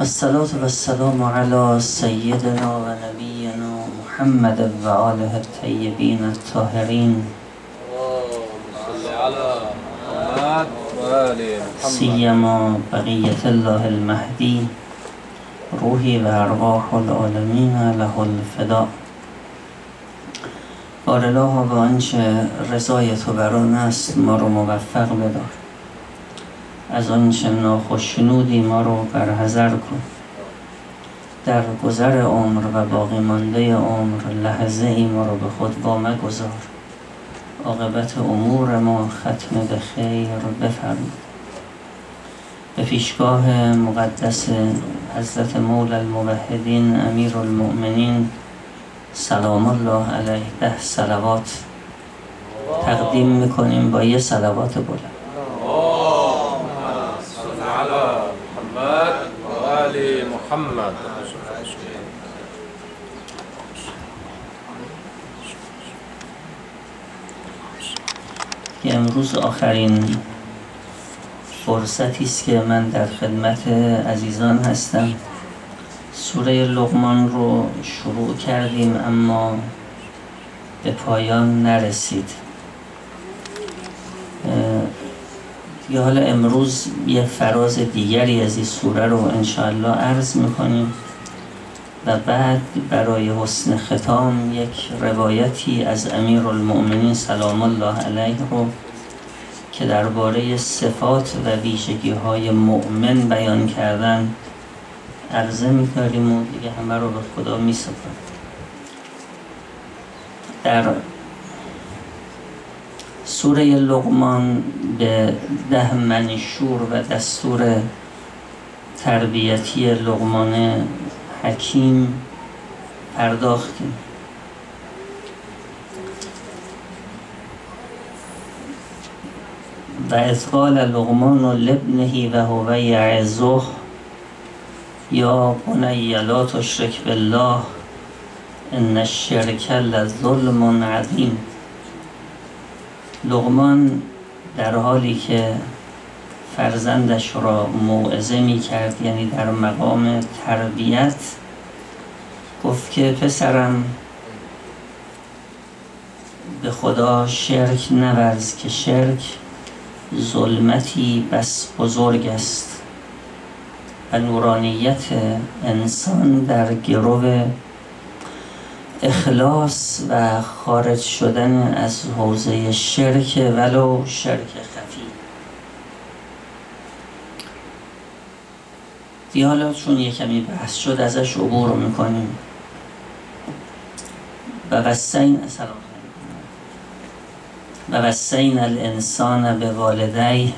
الصلاة والسلام على سيدنا و نبینا محمد و آله الطیبین الطاهرین. سیما بقیت الله المهدی روحی و ارواح العالمین له الفدا. بارالله به آنچه رضای تو بران است ما رو موفق بدار. از آنچه ناخشنودی ما رو برحضر کن. در گذر عمر و باقی مانده عمر لحظه ای ما رو به خود وامه گذار عاقبت امور ما ختم به خیر بفرما به پیشگاه مقدس حضرت مولا الموحدین امیر المؤمنین سلام الله علیه ده صلوات تقدیم می‌کنیم با یه صلوات بلند. محمد. امروز آخرین فرصتی است که من در خدمت عزیزان هستم. سوره لغمان رو شروع کردیم اما به پایان نرسید. یا حالا امروز یه فراز دیگری از این سوره رو انشاءالله عرض می‌کنیم و بعد برای حسن ختام یک روایتی از امیر المؤمنین سلام الله علیه رو که درباره صفات و ویژگی های مؤمن بیان کردن عرضه میکاریم و دیگه همه رو به خدا میسپاریم در سوره لقمان به ده منشور و دستور تربیتی لقمان حکیم پرداختیم و از قال لقمان لابنه و هو یعظه یا بنی لا تشرک بالله ان الشرک لظلم عظیم. لغمان در حالی که فرزندش را موعظه می کرد یعنی در مقام تربیت گفت که پسرم به خدا شرک نورز که شرک ظلمتی بس بزرگ است و نورانیت انسان در گرو اخلاص و خارج شدن از حوزه شرک ولو شرک خفی. دیالا چون یه کمی بحث شد ازش عبور می‌کنیم. و وسین سلام و وسین الانسان به والدی.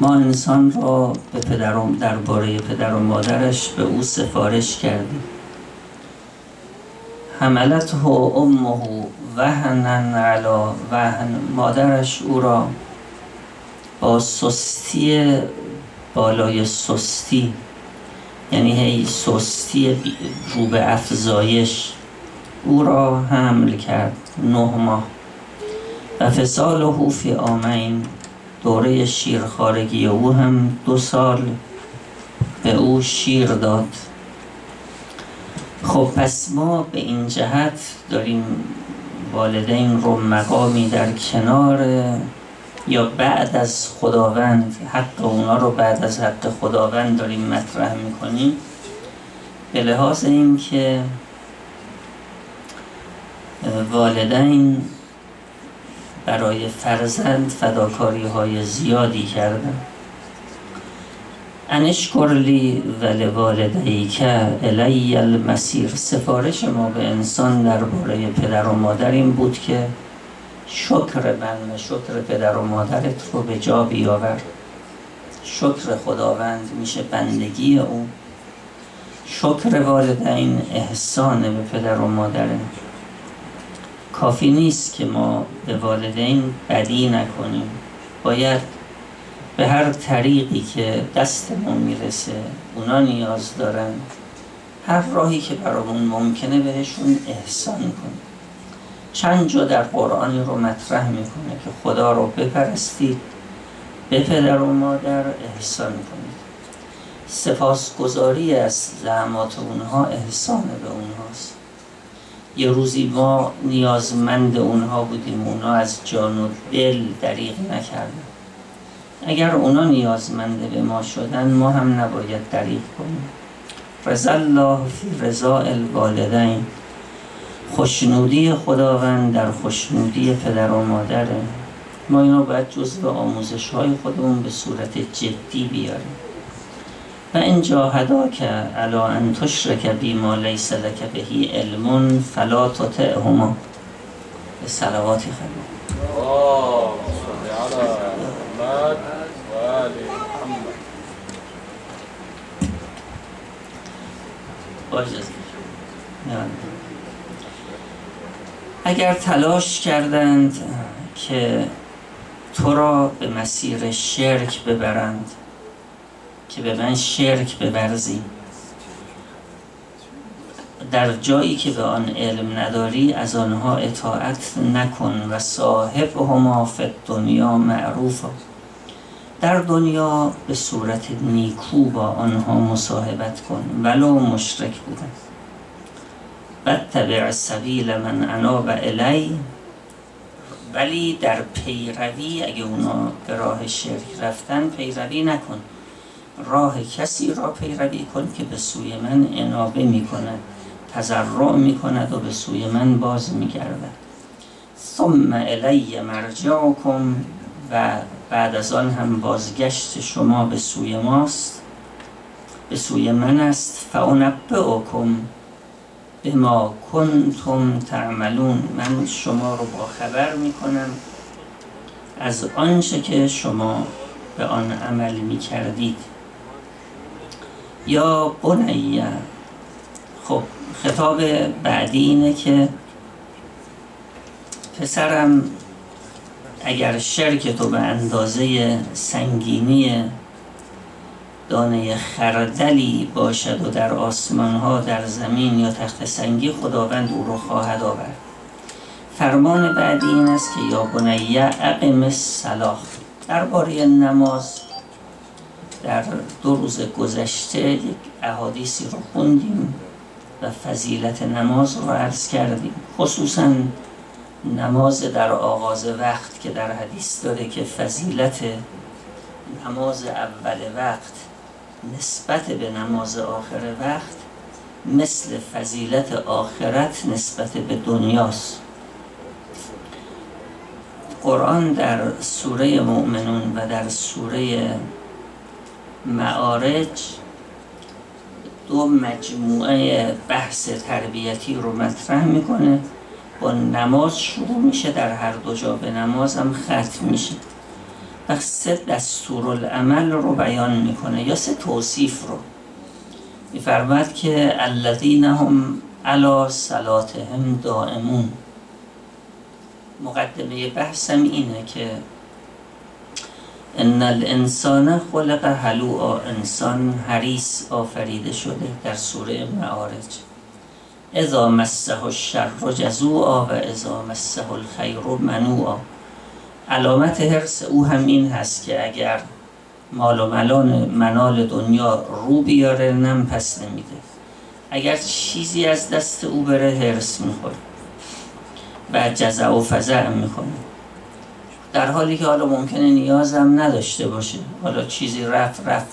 ما انسان را به پدرم درباره پدر و مادرش به او سفارش کردیم. حملته امه وهنا علی وهن مادرش او را با سستی بالای سستی یعنی هی سستی رو به افزایش او را حمل کرد نه ماه. و فساله فی آمین دوره شیرخارگی او هم دو سال به او شیر داد. خب پس ما به این جهت داریم والدین رو مقامی در کنار یا بعد از خداوند حق اونا رو بعد از حق خداوند داریم مطرح می‌کنیم. به لحاظ این که والدین برای فرزند فداکاری های زیادی کردن. انشکر لی و که الی المسیر. سفارش ما به انسان درباره پدر و مادر این بود که شکر من و شکر پدر و مادرت رو به جا بیاور. شکر خداوند میشه بندگی او. شکر والدین احسان به پدر و مادر کافی نیست که ما به والدین بدی نکنیم. باید به هر طریقی که دستمون می‌رسه اونا نیاز دارن. هر راهی که برامون ممکنه بهشون احسان کنیم چند جا در قرآنی رو مطرح می‌کنه که خدا رو بپرستید به پدر و مادر احسان کنید. سپاسگزاری از زحمات اونها احسان به اونهاست. یه روزی ما نیازمند اونها بودیم اونها از جان و دل دریغ نکردن. اگر اونا نیازمند به ما شدن ما هم نباید دریغ کنیم. رضا الله فی رضا الوالدین. خوشنودی خداوند در خوشنودی پدر و مادره. ما اینو باید جزء آموزش های خودمون به صورت جدی بیاریم. و این جاهدا که علا ان تشرک بی ما لیس لک بهی علم فلا تطعهما. به صلواتی خیلی اگر تلاش کردند که تو را به مسیر شرک ببرند که به من شرک ببرزی در جایی که به آن علم نداری از آنها اطاعت نکن و صاحب هما فی دنیا معروفا. در دنیا به صورت نیکو با آنها مصاحبت کن ولو مشرک بودن. تبع سبیل من اناب الی ولی در پیروی اگه اونا به راه شرک رفتن پیروی نکن. راه کسی را پیروی کن که به سوی من انابه می کند تضرع می کند و به سوی من باز می گردد ثم الی مرجعکم و بعد از آن هم بازگشت شما به سوی ماست. به سوی من است. فانبئکم بما کنتم تعملون. من شما رو با خبر می کنم از آنچه که شما به آن عمل می کردید یا بنیه خب خطاب بعدی اینه که پسرم اگر شرک تو به اندازه سنگینی دانه خردلی باشد و در آسمان ها در زمین یا تخت سنگی خداوند او رو خواهد آورد. فرمان بعدی این است که یا بنیه اقم الصلاح درباره نماز در دو روز گذشته یک احادیثی رو خوندیم و فضیلت نماز رو عرض کردیم. خصوصا نماز در آغاز وقت که در حدیث داره که فضیلت نماز اول وقت نسبت به نماز آخر وقت مثل فضیلت آخرت نسبت به دنیاست. قرآن در سوره مؤمنون و در سوره معارج دو مجموعه بحث تربیتی رو مطرح می‌کنه. با نماز شروع میشه در هر دو جا به نماز هم ختم میشه. و سه دستور العمل رو بیان می‌کنه یا سه توصیف رو. میفرمد که الذین هم علا صلاتهم دائمون. مقدمه بحثم اینه که ان الانسان خلق حلوعا انسان حریص آفریده شده در سوره معارج. اذا مسه الشر جزوعا و اذا مسه الخیر منوعا. علامت حرس او هم این هست که اگر مال و ملان منال دنیا رو بیاره نم پس نمیده. اگر چیزی از دست او بره حرس می‌خوره و جزع و فزع می‌کنه. در حالی که حالا ممکنه نیازم نداشته باشه. حالا چیزی رفت رفت.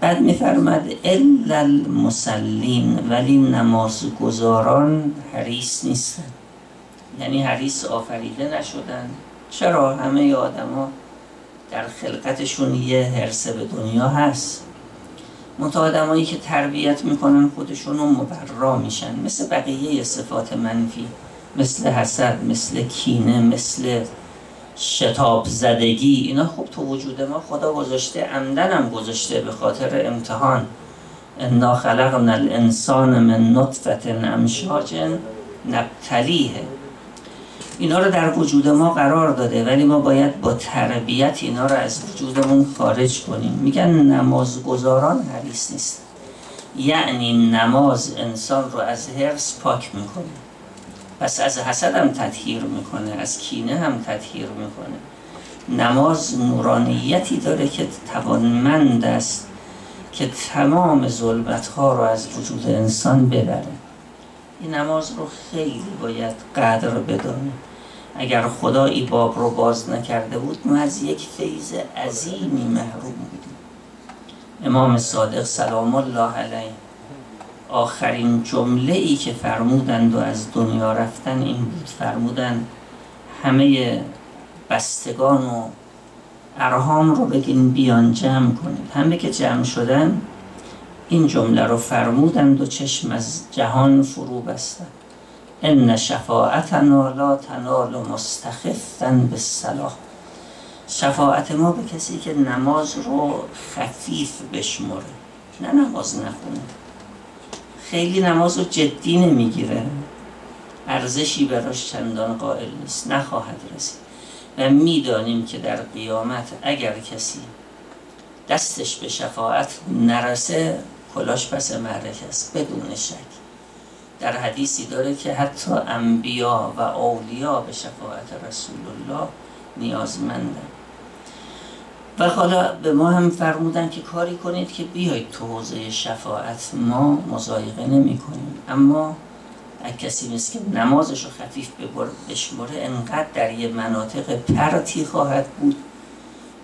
بعد میفرمد الا المسلین ولی نماز گذاران حریص نیستن. یعنی حریص آفریده نشدن. چرا؟ همه آدما در خلقتشون یه حرسه به دنیا هست. منتها آدمایی که تربیت می‌کنن خودشون رو مبرا میشن. مثل بقیه صفات منفی مثل حسد مثل کینه مثل شتاب زدگی اینا خوب تو وجود ما خدا گذاشته عمدن هم گذاشته به خاطر امتحان. انا خلقنا الانسان من نطفت امشاج نبتلیه. اینا رو در وجود ما قرار داده ولی ما باید با تربیت اینا رو از وجودمون خارج کنیم. میگن نمازگزاران حریص نیست. یعنی نماز انسان رو از حرس پاک می‌کنه. پس از حسد هم تطهیر می‌کنه از کینه هم تطهیر می‌کنه. نماز نورانیتی داره که توانمند است که تمام ظلمت ها رو از وجود انسان ببره. این نماز رو خیلی باید قدر بدانه. اگر خدا ای باب رو باز نکرده بود ما از یک فیض عظیمی محروم بودیم. امام صادق سلام الله علیه آخرین جمله ای که فرمودند و از دنیا رفتن این بود فرمودند همه بستگان و ارهام رو بگین بیان جمع کنید. همه که جمع شدن این جمله رو فرمودند و چشم از جهان فرو بستند. ان شفاعتنا لا تنال مستخفا صلاح شفاعت ما به کسی که نماز رو خفیف بشمره نه نماز نخونه. خیلی نماز رو جدی نمی‌گیره. ارزشی براش چندان قائل نیست. نخواهد رسید. و می‌دانیم که در قیامت اگر کسی دستش به شفاعت نرسه کلاش پس معرکه است. بدون شک. در حدیثی داره که حتی انبیا و اولیا به شفاعت رسول الله نیازمندن و حالا به ما هم فرمودن که کاری کنید که بیایید تو حوزه شفاعت. ما مزایقه نمی کنیم اما کسی نیست که نمازش رو خفیف بشمره انقدر در یه مناطق پرتی خواهد بود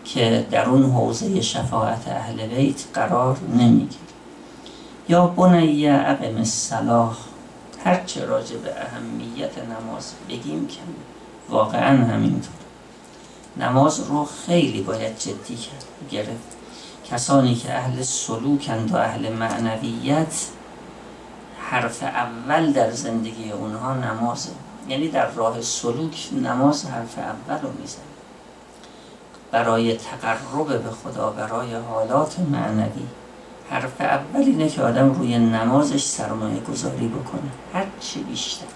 که در اون حوزه شفاعت اهل بیت قرار نمی‌گیره. یا بنی اقم الصلاح هر چه راجع به اهمیت نماز بگیم که واقعا همینطور. نماز رو خیلی باید جدی گرفت. کسانی که اهل سلوکند و اهل معنویت حرف اول در زندگی اونها نمازه. یعنی در راه سلوک نماز حرف اول رو میزن برای تقرب به خدا برای حالات معنوی. حرف اول اینه که آدم روی نمازش سرمایه گذاری بکنه. هر چی بیشتر.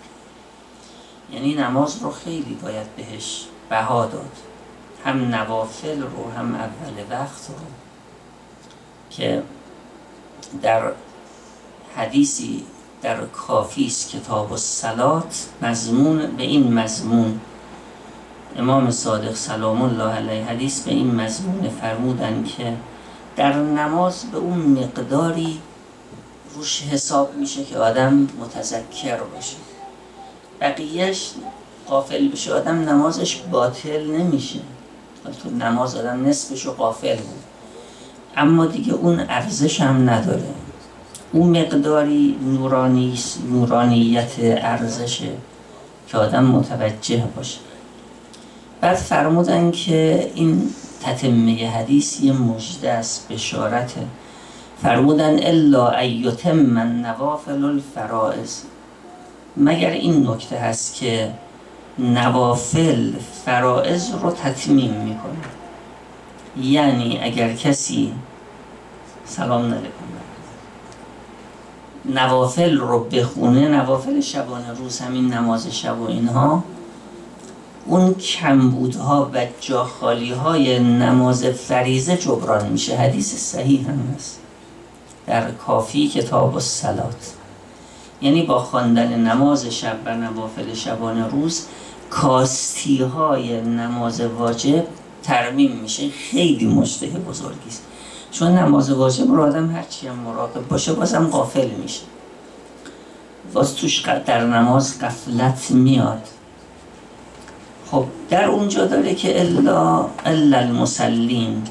یعنی نماز رو خیلی باید بهش بها داد. هم نوافل رو هم اول وقت رو که در حدیثی در کافیس کتاب و سلات مضمون به این مضمون امام صادق سلام الله علیه حدیث به این مضمون فرمودن که در نماز به اون مقداری روش حساب میشه که آدم متذکر باشه. بقیهش قافل بشه آدم نمازش باطل نمیشه. تو نماز آدم نصفش قافل بود. اما دیگه اون ارزش هم نداره. اون مقداری نورانی نورانیت ارزشه که آدم متوجه باشه. بعد فرمودن که این تتمه حدیث یه مجده است بشارته فرمودن الا ایتم من نوافل الفرائض. مگر این نکته هست که نوافل فرائض رو تتمیم می‌کنه. یعنی اگر کسی سلام علیکم نوافل رو بخونه نوافل شبانه روز همین نماز شب و اینها اون کمبودها و جاخالی های نماز فریزه جبران میشه. حدیث صحیح هم هست. در کافی کتاب و سلات. یعنی با خواندن نماز شب و نوافل شبانه روز کاستی های نماز واجب ترمیم میشه. خیلی مشته بزرگی است. چون نماز واجب رو آدم هرچی هم مراقب باشه بازم غافل میشه. باز توش در نماز قفلت میاد. خب در اونجا داره که الا, الا المسلین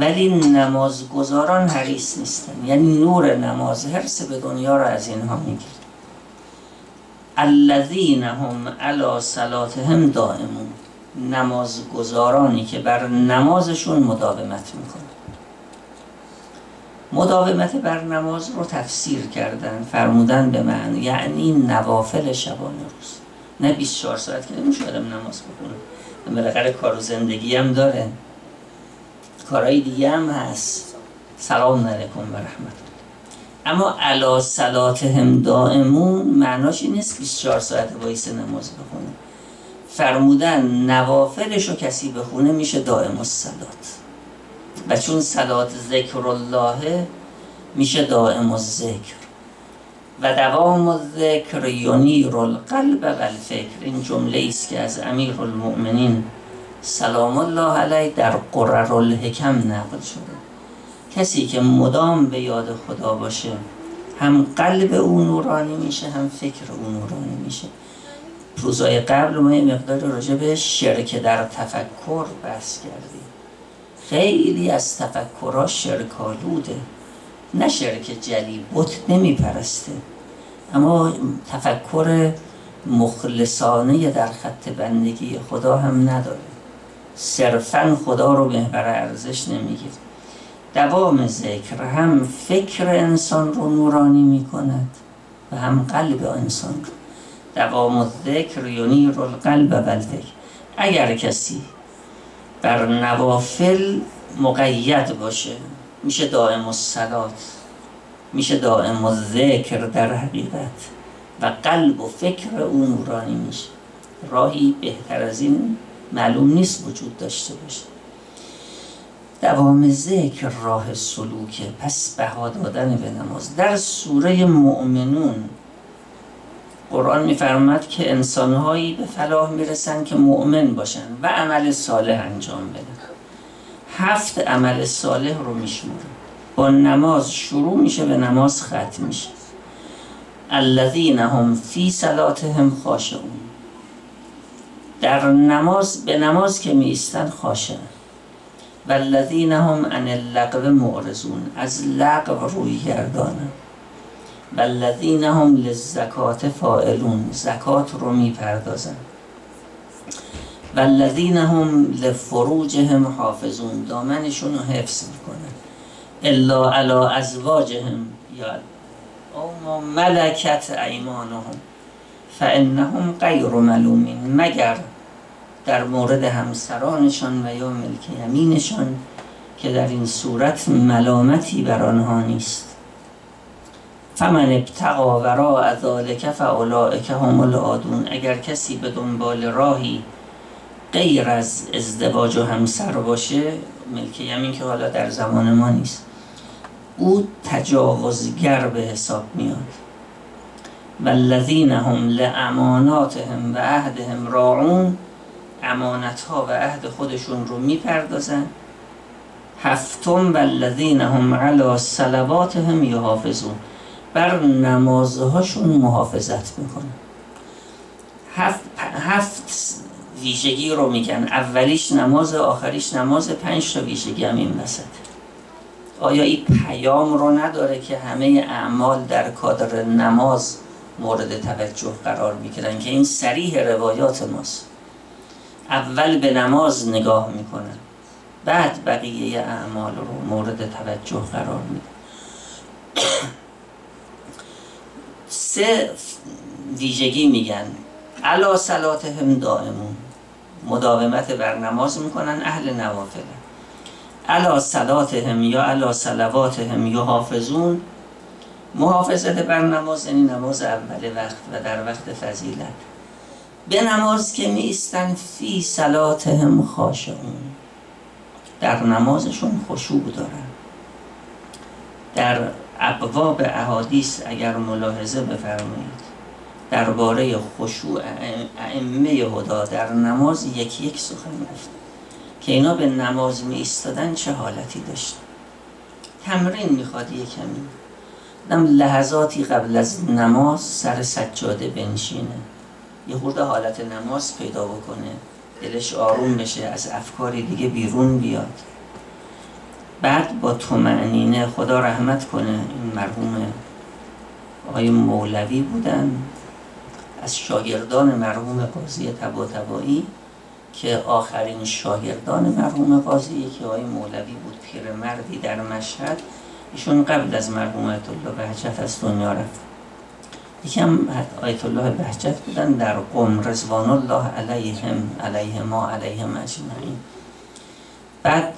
ولی نمازگزاران حریص نیستن. یعنی نور نماز حرس به دنیا رو از اینها می‌گیره الذین هم علی صلاتهم دائمون نمازگزارانی که بر نمازشون مداومت می‌کنن. مداومت بر نماز رو تفسیر کردن فرمودن به من یعنی نوافل شبانه روز. نه 24 ساعت که نمیشه آدم نماز بکنه بالاخره کار و زندگی هم داره. کارهای دیگه هم هست. سلام علیکم و رحمت اما علا هم دائمون معناش این نیست 24 ساعت وایس نماز بخونه. فرمودن نوافلش کسی بخونه میشه دائم الصلات. و چون صلات ذکر الله میشه دائم الذکر. و دوام الذکر ینیر القلب و الفکر. این جمله است که از امیر المؤمنین سلام الله علیه در قرر الحکم نقل شده. کسی که مدام به یاد خدا باشه هم قلب او نورانی میشه هم فکر او نورانی میشه. روزای قبل ما یه مقدار راجع به شرک در تفکر بحث کردیم. خیلی از تفکرها شرکالوده نه شرک جلی بت نمیپرسته. اما تفکر مخلصانه در خط بندگی خدا هم نداره. صرفا خدا رو محور ارزش نمی‌گیره. دوام ذکر هم فکر انسان رو نورانی می کند و هم قلب انسان رو. دوام ذکر یونیر القلب و اگر کسی بر نوافل مقید باشه میشه دائم الصلات میشه دائم الذکر در حقیقت و قلب و فکر او نورانی میشه. راهی بهتر از این معلوم نیست وجود داشته باشه. دوام ذکر راه سلوکه. پس بها دادن به نماز. در سوره مؤمنون قرآن میفرماد که انسانهایی به فلاح می‌رسن که مؤمن باشن و عمل صالح انجام بدن. هفت عمل صالح رو میشموره با نماز شروع میشه به نماز ختم میشه. الذین هم فی صلاتهم خاشعون. در نماز به نماز که میستن خاشعن والذین هم عن اللغو معرضون از لغو روی گردانن والذین هم للزکات فائلون زکات رو می‌پردازن. والذین هم لفروجهم حافظون دامنشون رو حفظ می‌کنن. الا علی ازواجهم یا او ما ملکت ایمانهم فانهم غیر ملومین مگر در مورد همسرانشان و یا ملک یمینشان که در این صورت ملامتی بر آنها نیست. فمن ابتقا وراء ذالک فاولئک هم العادون. اگر کسی به دنبال راهی غیر از ازدواج و همسر باشه ملک یمین که حالا در زمان ما نیست او تجاوزگر به حساب میاد. والذین هم لاماناتهم و عهدهم راعون امانت ها و عهد خودشون رو می‌پردازن. هفتم والذین هم علی صلواتهم یحافظون. بر نمازهاشون محافظت می‌کنن. هفت, هفت ویژگی رو میگن. اولیش نماز آخریش نماز پنج تا ویژگی هم این وسط. آیا این پیام رو نداره که همه اعمال در کادر نماز مورد توجه قرار می‌گیرن که این سریح روایات ماست؟ اول به نماز نگاه می‌کنن بعد بقیه اعمال رو مورد توجه قرار میده. سه ویژگی میگن. علا هم دائمون. مداومت بر نماز می‌کنن اهل نوافل. علا هم یا علا هم یا حافظون محافظت بر نماز یعنی نماز اول وقت و در وقت فضیلت. به نماز که میستن فی هم خاشعون. در نمازشون خشوع دارن. در ابواب احادیث اگر ملاحظه بفرمایید درباره خشوع ائمه هدا در نماز یک یک سخن گفت که اینا به نماز می ایستادن چه حالتی داشت؟ تمرین می‌خواد یه کمی دم لحظاتی قبل از نماز سر سجاده بنشینه. یه خورده حالت نماز پیدا بکنه. دلش آروم بشه از افکاری دیگه بیرون بیاد. بعد با تومعنینه خدا رحمت کنه. این مرحوم آقای مولوی بودن. از شاگردان مرحوم قاضی تبا تبایی که آخرین شاگردان مرحوم قاضی که آقای مولوی بود پیرمردی در مشهد. ایشون قبل از مرحوم الله بهجت از دنیا رفت. یکم آیت الله بهجت بودن در قم رضوان الله علیهم علیه ما علیهم اجمعین. بعد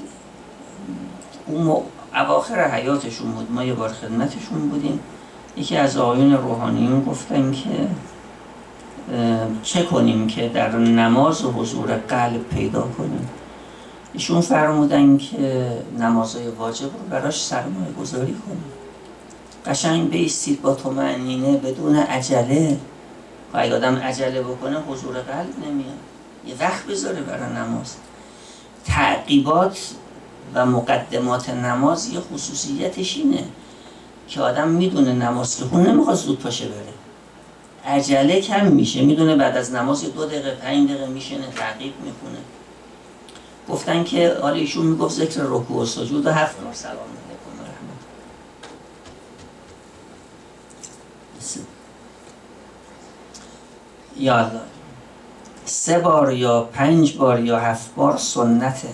اون اواخر حیاتشون بود ما یه بار خدمتشون بودیم. یکی از آیون روحانیون گفتن که چه کنیم که در نماز حضور قلب پیدا کنیم؟ ایشون فرمودن که نمازهای واجب رو براش سرمایه گذاری کنیم. قشنگ بیستید با تو معنینه بدون عجله. و اگه آدم عجله بکنه حضور قلب نمیاد. یه وقت بذاره برای نماز. تعقیبات و مقدمات نماز یه خصوصیتش اینه که آدم می‌دونه نماز که نمی‌خواد زود پاشه بره. عجله کم میشه. می‌دونه بعد از نماز دو دقیقه پنج دقیقه میشینه تعقیب می‌کنه. گفتن که حالا ایشون می‌گفت ذکر رکوع و سجود و هفت بار سلام علیکم و رحمت یا الله سه بار یا پنج بار یا هفت بار سنته.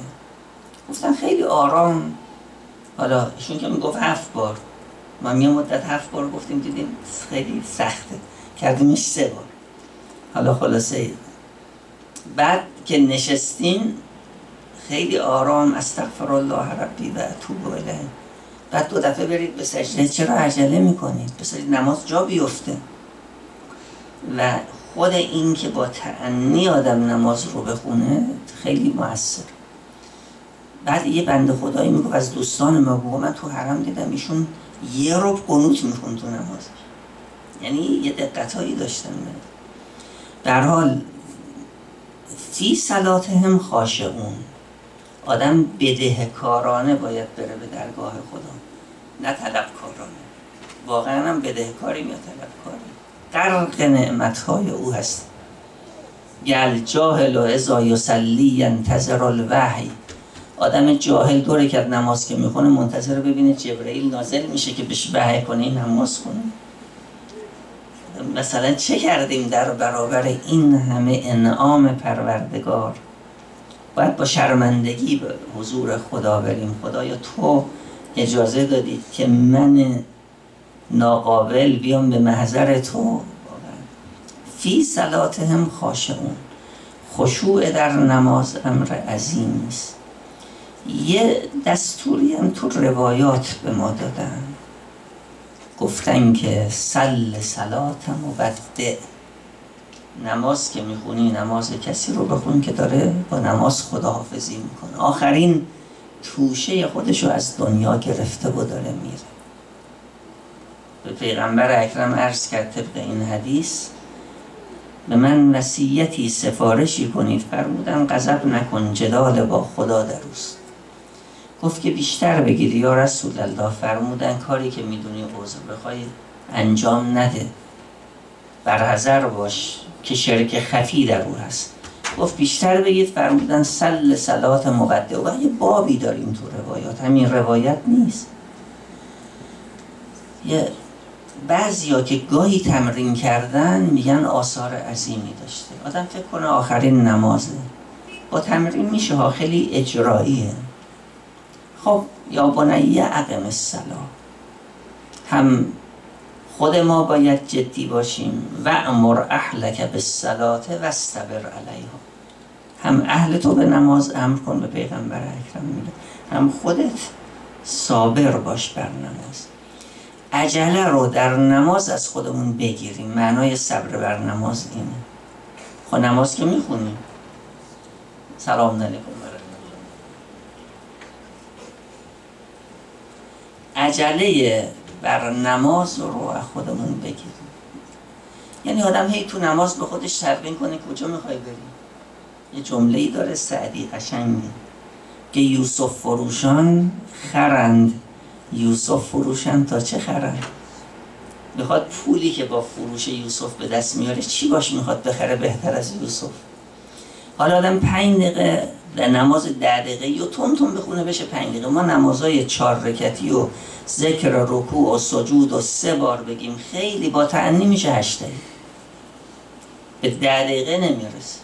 گفتن خیلی آرام. حالا ایشون که می‌گفت هفت بار. ما یه مدت هفت بار گفتیم دیدیم خیلی سخته. کردیمش سه بار. حالا خلاصه. بعد که نشستین خیلی آرام. استغفر الله ربی و توب الیه. بعد دو دفعه برید به سجده. چرا عجله می‌کنید؟ بذارید نماز جا بیفته. و خود این که با تعنی آدم نماز رو بخونه خیلی موثر بعد یه بنده خدایی می‌گفت از دوستان ما بگو من تو حرم دیدم ایشون یه رو قنوت میخون تو نمازش یعنی یه دقت هایی داشتن در حال فی هم خاشعون. آدم بدهکارانه باید بره به درگاه خدا نه طلبکارانه. واقعا هم بدهکاریم یا طلبکاریم غرق نعمتهای او هست. گل جاهل و ازا یسلی ینتظر الوحی. آدم جاهل دو کرد نماز که می‌خونه منتظر ببینه جبرئیل نازل میشه که بهش وحی کنه این نماز کنه مثلا چه کردیم در برابر این همه انعام پروردگار؟ باید با شرمندگی به حضور خدا بریم. خدایا تو اجازه دادید که من ناقابل بیام به محضر تو. فی صلاتهم خاشعون. خشوع در نماز امر عظیمی است یه دستوری هم تو روایات به ما دادن. گفتن که سل سلات مبدع نماز که می‌خونی نماز کسی رو بخون که داره با نماز خداحافظی می‌کنه. آخرین توشه خودش رو از دنیا گرفته و داره میره. به پیغمبر اکرم عرض کرد طبق این حدیث به من وصیتی سفارشی کنید فرمودن غضب نکن جدال با خدا دروست گفت که بیشتر بگیری یا رسول الله فرمودن کاری که می‌دونی عذر بخوای انجام نده. بر باش که شرک خفی در او هست. گفت بیشتر بگید فرمودن سل سلات مقدم و یه بابی داریم تو روایات. همین روایت نیست. یه ها که گاهی تمرین کردن میگن آثار عظیمی داشته. آدم فکر کنه آخرین نمازه. با تمرین میشه ها خیلی اجراییه. خب یا بنیه عقم السلام هم خود ما باید جدی باشیم. و امر اهلک به سلات و استبر علیها. هم اهل تو به نماز امر کن به پیغمبر اکرم میده هم خودت صابر باش بر نماز. عجله رو در نماز از خودمون بگیریم. معنای صبر بر نماز اینه. خب نماز که می‌خونیم. سلام علیکم. عجله بر نماز رو از خودمون بگیریم. یعنی آدم هی تو نماز به خودش تبین کنه کجا می‌خوای بریم یه جمله ای داره سعدی قشنگی که یوسف فروشان خرند. یوسف فروشن تا چه خرند می‌خواد پولی که با فروش یوسف به دست میاره چی باش می‌خواد بخره بهتر از یوسف؟ حالا آدم پنج دقیقه در نماز ده دقیقه یا تون تون بخونه بشه پنج دقیقه. ما نمازهای چهار رکتی و ذکر رکوع و سجود و سه بار بگیم خیلی با تعنی میشه هشت به ده دقیقه نمی‌رسه.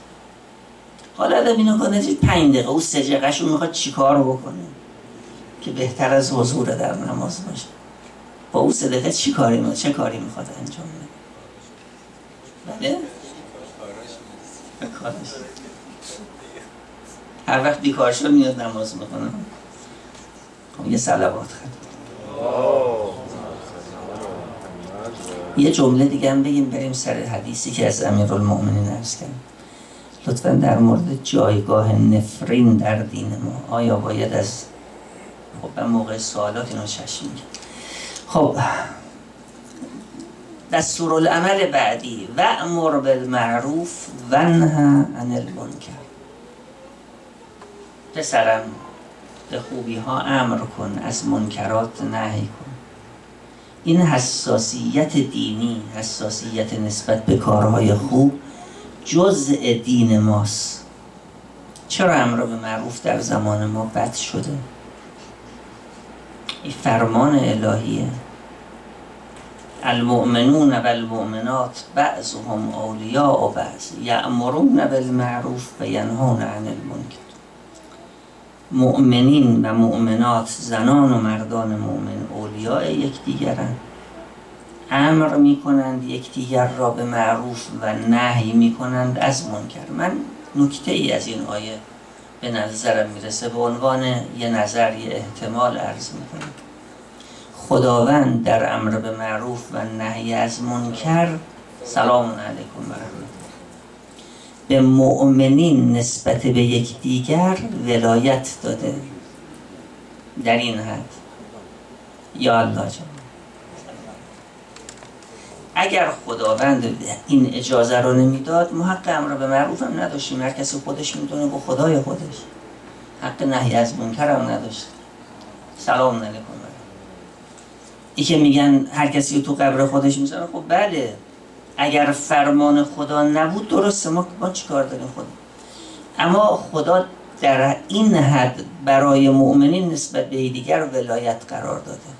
حالا آدم اینو کنه پنج دقیقه. او دقیقه شو می‌خواد چیکار بکنه؟ که بهتر از حضور در نماز باشه. با او دقیقه چی کاری چه کاری می‌خواد انجام بده؟ بله؟ کارش هر وقت بیکار شد میاد نماز می‌کنه خب یه سلوات خد یه جمله دیگه هم بگیم بریم سر حدیثی که از امیر المؤمنین ارز کردیم. لطفا در مورد جایگاه نفرین در دین ما آیا باید از خب موقع سوالات اینو چشم خب دستور العمل بعدی. و امر بالمعروف و عن المنکر. پسرم به خوبی ها امر کن از منکرات نهی کن. این حساسیت دینی حساسیت نسبت به کارهای خوب جزء دین ماست. چرا امر به معروف در زمان ما بد شده؟ این فرمان الهیه. المؤمنون و المؤمنات بعضهم اولیاء و بعض یعمرون بالمعروف و ینهون عن المنکر. مؤمنین و مؤمنات زنان و مردان مؤمن اولیاء یکدیگرند امر می‌کنند یکدیگر را به معروف و نهی می‌کنند از منکر. من نکته ای از این آیه به نظرم می‌رسه. به عنوان یه نظر یه احتمال عرض می‌کنم. خداوند در امر به معروف و نهی از منکر سلام علیکم و به مؤمنین نسبت به یکدیگر ولایت داده. در این حد. یا الله جان اگر خداوند این اجازه رو نمی‌داد ما حق امر به معروف هم نداشتیم. هر کسی خودش می‌دونه با خدای خودش. حق نهی از منکر هم نداشت. سلام علیکم. ای که میگن هر کسی تو قبر خودش می‌ذاره خب بله. اگر فرمان خدا نبود درسته ما ما کار داریم خدا؟ اما خدا در این حد برای مؤمنین نسبت به دیگر ولایت قرار داده.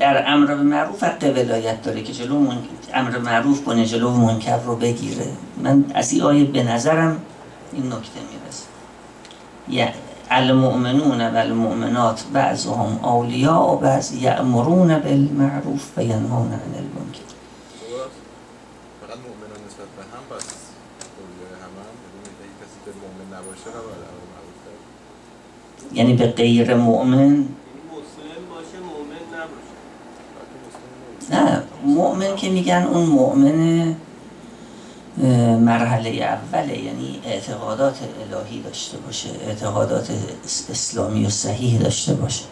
در امر به معروف حق ولایت داره که جلو من... امر معروف کنه جلو منکر رو بگیره. من از این آیه به نظرم این نکته می‌رسه. یعنی المؤمنون و المؤمنات بعضهم اولیاء و بعض یأمرون بالمعروف و ینهون عن المنکر. فقط مؤمنان نسبت به هم پس اولیاء هم هم بدون کسی که مؤمن نباشه رو باید امر معروف کرد یعنی به غیر مؤمن یعنی مسلم باشه مؤمن نباشه بلکه مسلم نباشه. نه مؤمن که میگن اون مؤمن مرحله اوله یعنی اعتقادات الهی داشته باشه اعتقادات اس- اسلامی و صحیح داشته باشه.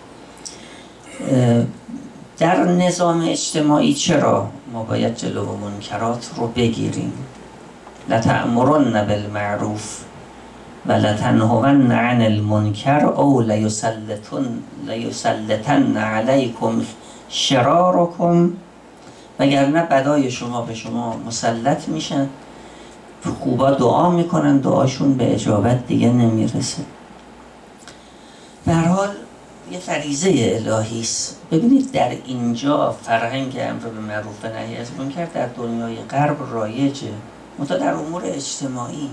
در نظام اجتماعی چرا ما باید جلو منکرات رو بگیریم؟ لتأمرن بالمعروف و لتنهون عن المنکر او لیسلطن لیسلطن علیکم شرارکم وگرنه بدای شما به شما مسلط میشن. خوبا دعا می‌کنن دعاشون به اجابت دیگه نمی‌رسه. به حال یه فریزه الهی است. ببینید در اینجا فرهنگ امر به معروف و نهی از منکر در دنیای غرب رایجه. منتها در امور اجتماعی.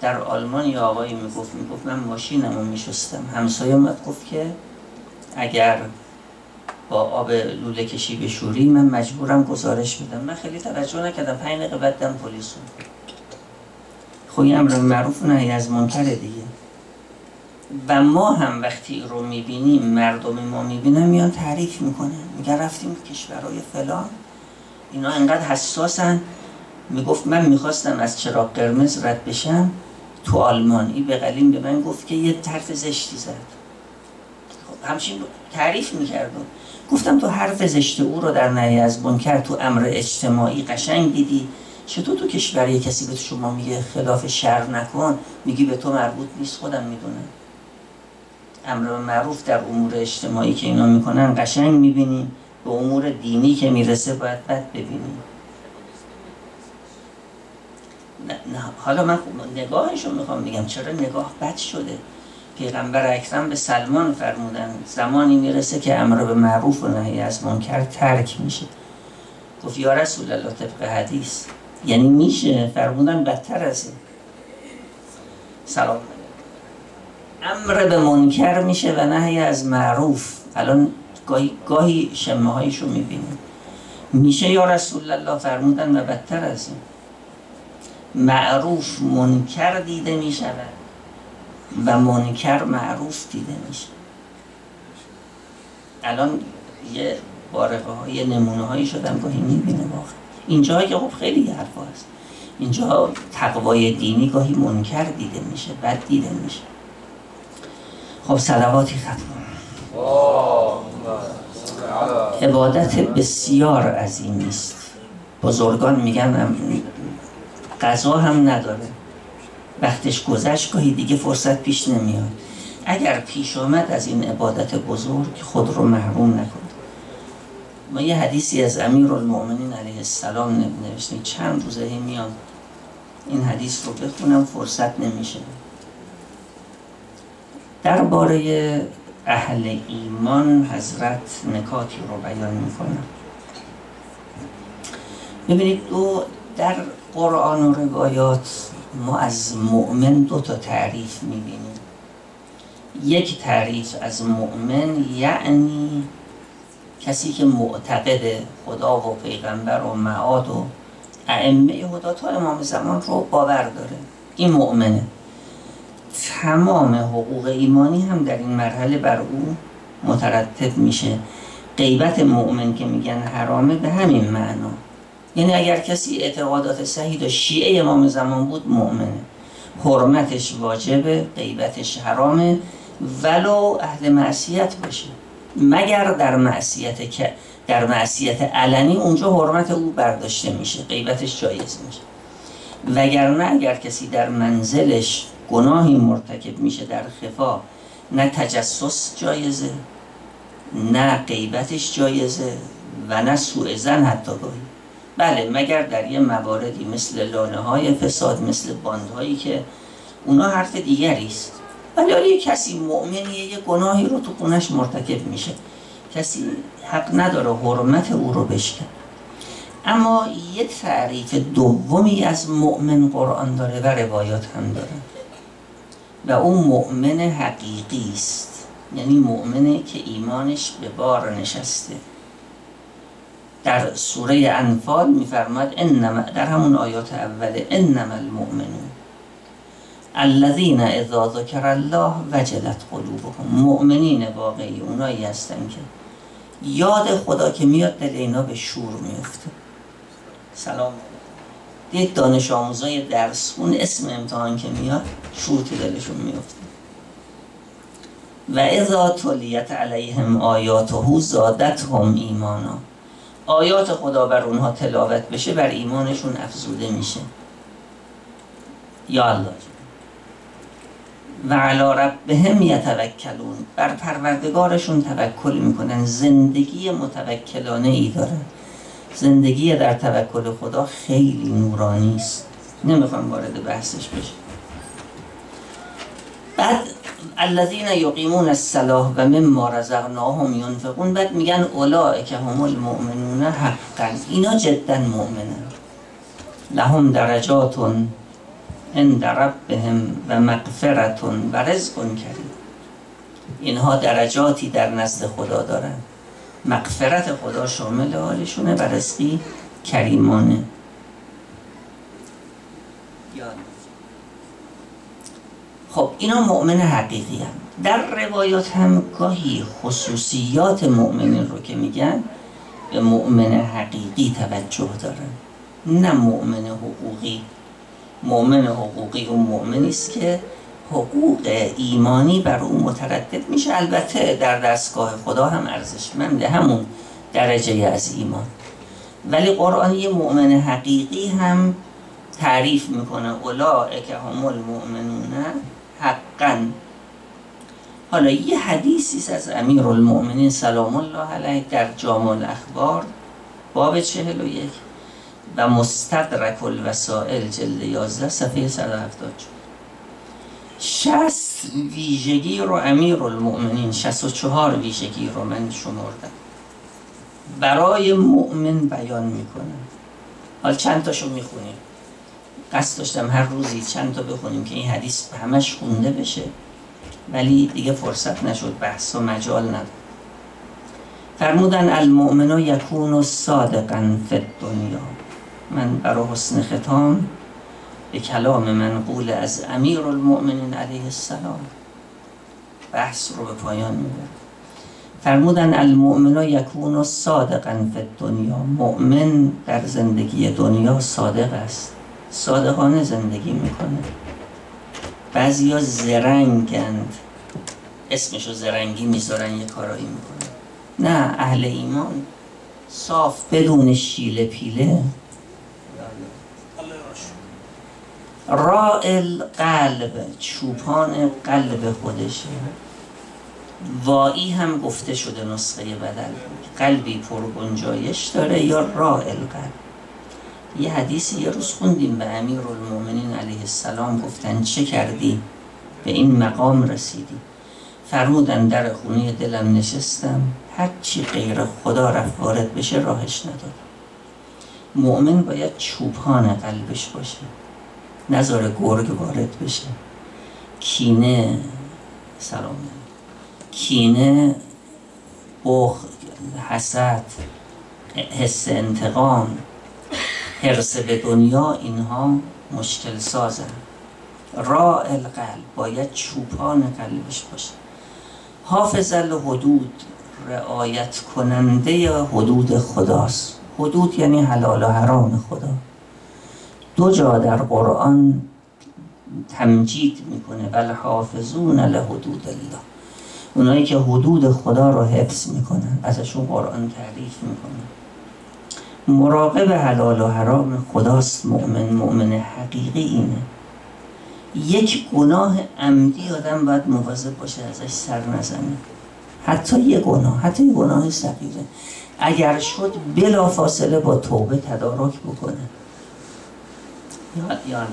در آلمان یا آقایی می‌گفت می‌گفت من ماشینم رو میشستم. همسایه اومد گفت که اگر با آب لوله کشی بشوری من مجبورم گزارش بدم. من خیلی توجه نکردم. پنج دقیقه بعد دم پلیس اومد. خب این امر به معروف نهی از منکر دیگه. و ما هم وقتی رو می‌بینیم مردم ما می‌بینن میان تعریف می‌کنن. میگن رفتیم کشورهای فلان. اینا انقدر حساسن. می‌گفت من می‌خواستم از چراغ قرمز رد بشم تو آلمان. این به قلیم به من گفت که یه حرف زشتی زد. خب همچین تعریف می‌کردم. گفتم تو حرف زشت او رو در نهی از منکر تو امر اجتماعی قشنگ دیدی؟ چطور تو کشور یه کسی به شما میگه خلاف شر نکن؟ میگی به تو مربوط نیست خودم می‌دونم. امر معروف در امور اجتماعی که اینا می‌کنن قشنگ می‌بینیم به امور دینی که می‌رسه باید بد ببینیم نه, نه. حالا من خوب نگاهشو می‌خوام میگم چرا نگاه بد شده؟ پیغمبر اکرم به سلمان فرمودن. زمانی می‌رسه که امر به معروف و نهی از منکر ترک میشه. گفت یا رسول الله طبق حدیث. یعنی میشه فرمودن بدتر از این. سلام امر به منکر میشه و نهی از معروف. الان گاهی, گاهی شمه هایشو می‌بینیم. میشه یا رسول الله فرمودن و بدتر از این. معروف منکر دیده می‌شود. و منکر معروف دیده میشه. الان یه بارقه های نمونه هایی شدن گاهی می‌بینه واقعا. اینجا که خب خیلی حرفا هست. اینجا تقوای دینی گاهی منکر دیده میشه بد دیده میشه. خب صلواتی ختم. عبادت بسیار عظیمی است بزرگان میگن قضا هم نداره. وقتش گذشت گاهی دیگه فرصت پیش نمیاد. اگر پیش آمد از این عبادت بزرگ خود رو محروم نکن. ما یه حدیثی از امیر المؤمنین علیه السلام نوشتیم. چند روزه میام این حدیث رو بخونم فرصت نمیشه. درباره اهل ایمان حضرت نکاتی رو بیان می‌کنم. ببینید دو در قرآن و روایات ما از مؤمن دو تا تعریف می‌بینیم. یک تعریف از مؤمن یعنی کسی که معتقد خدا و پیغمبر و معاد و ائمه هدا تا امام زمان رو باور داره. این مؤمنه. تمام حقوق ایمانی هم در این مرحله بر او مترتب میشه. غیبت مؤمن که میگن حرامه به همین معنا. یعنی اگر کسی اعتقادات صحیح و شیعه امام زمان بود مؤمنه. حرمتش واجبه غیبتش حرامه ولو اهل معصیت باشه. مگر در معصیت که در معصیت علنی اونجا حرمت او برداشته میشه غیبتش جایز میشه. وگرنه اگر کسی در منزلش گناهی مرتکب میشه در خفا نه تجسس جایزه نه غیبتش جایزه و نه سوء زن حتی گاهی بله مگر در یه مواردی مثل لانه های فساد مثل باندهایی که اونا حرف دیگری است؟ ولی کسی مؤمنیه یه گناهی رو تو خونش مرتکب میشه. کسی حق نداره حرمت او رو بشکن. اما یه تعریف دومی از مؤمن قرآن داره و روایات هم داره. و اون مؤمن حقیقی است. یعنی مؤمنه که ایمانش به بار نشسته. در سوره انفال میفرماد انما در همون آیات اوله انما المؤمنون الذين اذا ذکر الله وجلت قلوبهم. مؤمنین واقعی اونایی هستن که یاد خدا که میاد دل اینا به شور میفته. سلام. دید دانش آموزای درس اون اسم امتحان که میاد شور تو دلشون میفته. و اذا تلیت علیهم آیاته زادتهم ایمانا. آیات خدا بر اونها تلاوت بشه بر ایمانشون افزوده میشه. یا الله و علا ربهم یتوکلون. بر پروردگارشون توکل می‌کنن. زندگی متوکلانه ای دارن زندگی در توکل خدا خیلی نورانی است. نمی‌خوام وارد بحثش بشه بعد الذين يقيمون الصلاه و مما رزقناهم ينفقون بعد میگن اولئک هم المؤمنون حقا. اینا جدا مؤمنن. لهم درجات عند ربهم و مغفرتون و رزق کریم. اینها درجاتی در نزد خدا دارن. مغفرت خدا شامل حالشونه و رزقی کریمانه. خب اینا مؤمن حقیقی هم. در روایات هم گاهی خصوصیات مؤمنین رو که میگن به مؤمن حقیقی توجه دارن. نه مؤمن حقوقی. مؤمن حقوقی و مؤمنی است که حقوق ایمانی بر او متردد میشه. البته در دستگاه خدا هم ارزشمنده همون درجه از ایمان. ولی قرآن یه مؤمن حقیقی هم تعریف می‌کنه. اولئک هم المؤمنون. حقا. حالا یه حدیثی از امیر المؤمنین سلام الله علیه در جامع الاخبار باب چهل و یک و مستدرک الوسائل جلد 11 صفحه 170 شست ویژگی رو امیر المؤمنین 64 ویژگی رو من شمردم. برای مؤمن بیان می‌کنم. حال چند تاشو می‌خونیم؟ قصد داشتم هر روزی چند تا بخونیم که این حدیث همش خونده بشه ولی دیگه فرصت نشد بحث و مجال نداد فرمودن المؤمن یکون صادقا فی الدنیا. من برای حسن ختام به کلام منقول از امیر المؤمنین علیه السلام. بحث رو به پایان می‌برم. فرمودن المؤمن یکون صادقا فی الدنیا. مؤمن در زندگی دنیا صادق است. صادقانه زندگی می‌کنه. ها زرنگند. اسمشو زرنگی می‌ذارن یه کارایی می‌کنه نه اهل ایمان. صاف بدون شیله پیله. رائل قلب چوپان قلب خودشه. وایی هم گفته شده نسخه بدل. قلبی پر گنجایش داره یا رائل قلب یه حدیثی یه روز خوندیم به امیر المومنین علیه السلام گفتن چه کردی؟ به این مقام رسیدی. فرمودن در خونه دلم نشستم هر چی غیر خدا رفت وارد بشه راهش نداد مؤمن باید چوبان قلبش باشه نظر گرگ وارد بشه. کینه سلام کینه بخ حسد حس انتقام. حرس به دنیا اینها مشکل سازن را القلب باید چوپان قلبش باشه. حافظ الحدود رعایت کننده حدود خداست. حدود یعنی حلال و حرام خدا. دو جا در قرآن تمجید می‌کنه بل حافظون لحدود الله اونایی که حدود خدا رو حفظ می‌کنن ازشون قرآن تعریف می‌کنه. مراقب حلال و حرام خداست مؤمن مؤمن حقیقی اینه. یک گناه عمدی آدم باید مواظب باشه ازش سر نزنه. حتی یه گناه حتی یه گناه صغیره. اگر شد بلا فاصله با توبه تدارک بکنه. یا یا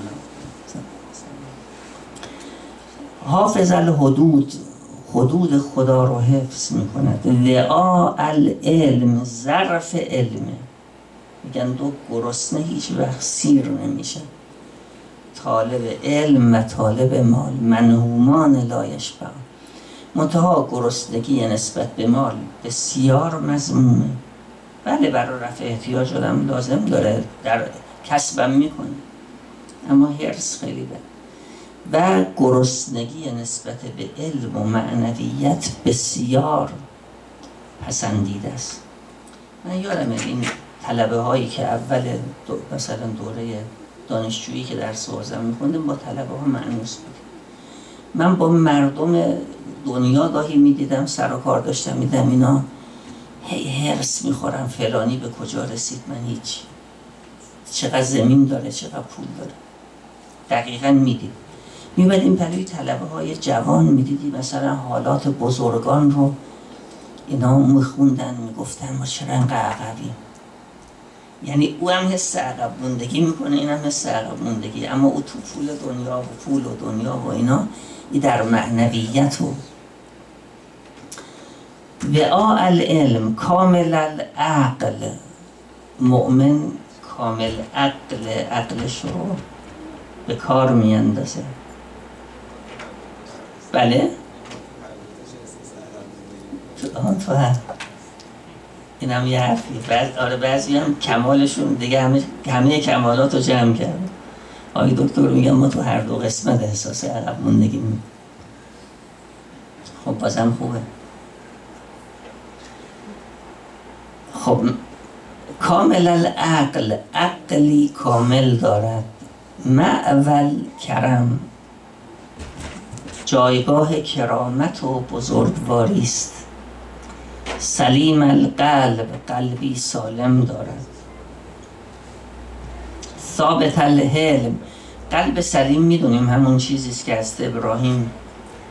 حافظ الحدود حدود خدا رو حفظ می‌کند. وعا العلم ظرف علمه میگن دو گرسنه هیچ وقت سیر نمیشه. طالب علم و طالب مال منهومان لایش با منتها گرسنگی نسبت به مال بسیار مضمومه. بله برای رفع احتیاج آدم لازم داره در کسبم می‌کنه. اما هرس خیلی بده و گرسنگی نسبت به علم و معنویت بسیار پسندیده است. من یادم این طلبه هایی که اول دو مثلا دوره دانشجویی که در سوازم میخوندم با طلبه ها معنوس بود. من با مردم دنیا گاهی می‌دیدم سر و کار داشتم میدم اینا هی هرس می‌خورم فلانی به کجا رسید من هیچ چقدر زمین داره چقدر پول داره. دقیقا می‌دید. میبدیم برای طلبه های جوان می‌دیدی مثلا حالات بزرگان رو اینا میخوندن می‌گفتن ما چرا انقدر عقبیم. یعنی او هم حس عقب موندگی می‌کنه این هم حس عقب موندگی. اما او تو پول دنیا و پول و دنیا و اینا ای در معنویت و وعا العلم کامل العقل. مؤمن کامل عقل عقلش رو به کار میاندازه. بله؟ آن تو هم این هم یه حرفی. بعض آره بعضی هم کمالشون دیگه همه, همه کمالات رو جمع کرد آقای دکتر میگم ما تو هر دو قسمت احساس عقب موندگی خب بازم خوبه. خب کامل العقل. عقلی کامل دارد. معول کرم. جایگاه کرامت و بزرگواری است سلیم القلب قلبی سالم دارد. ثابت الحلم. قلب سلیم می‌دونیم همون چیزیست که از ابراهیم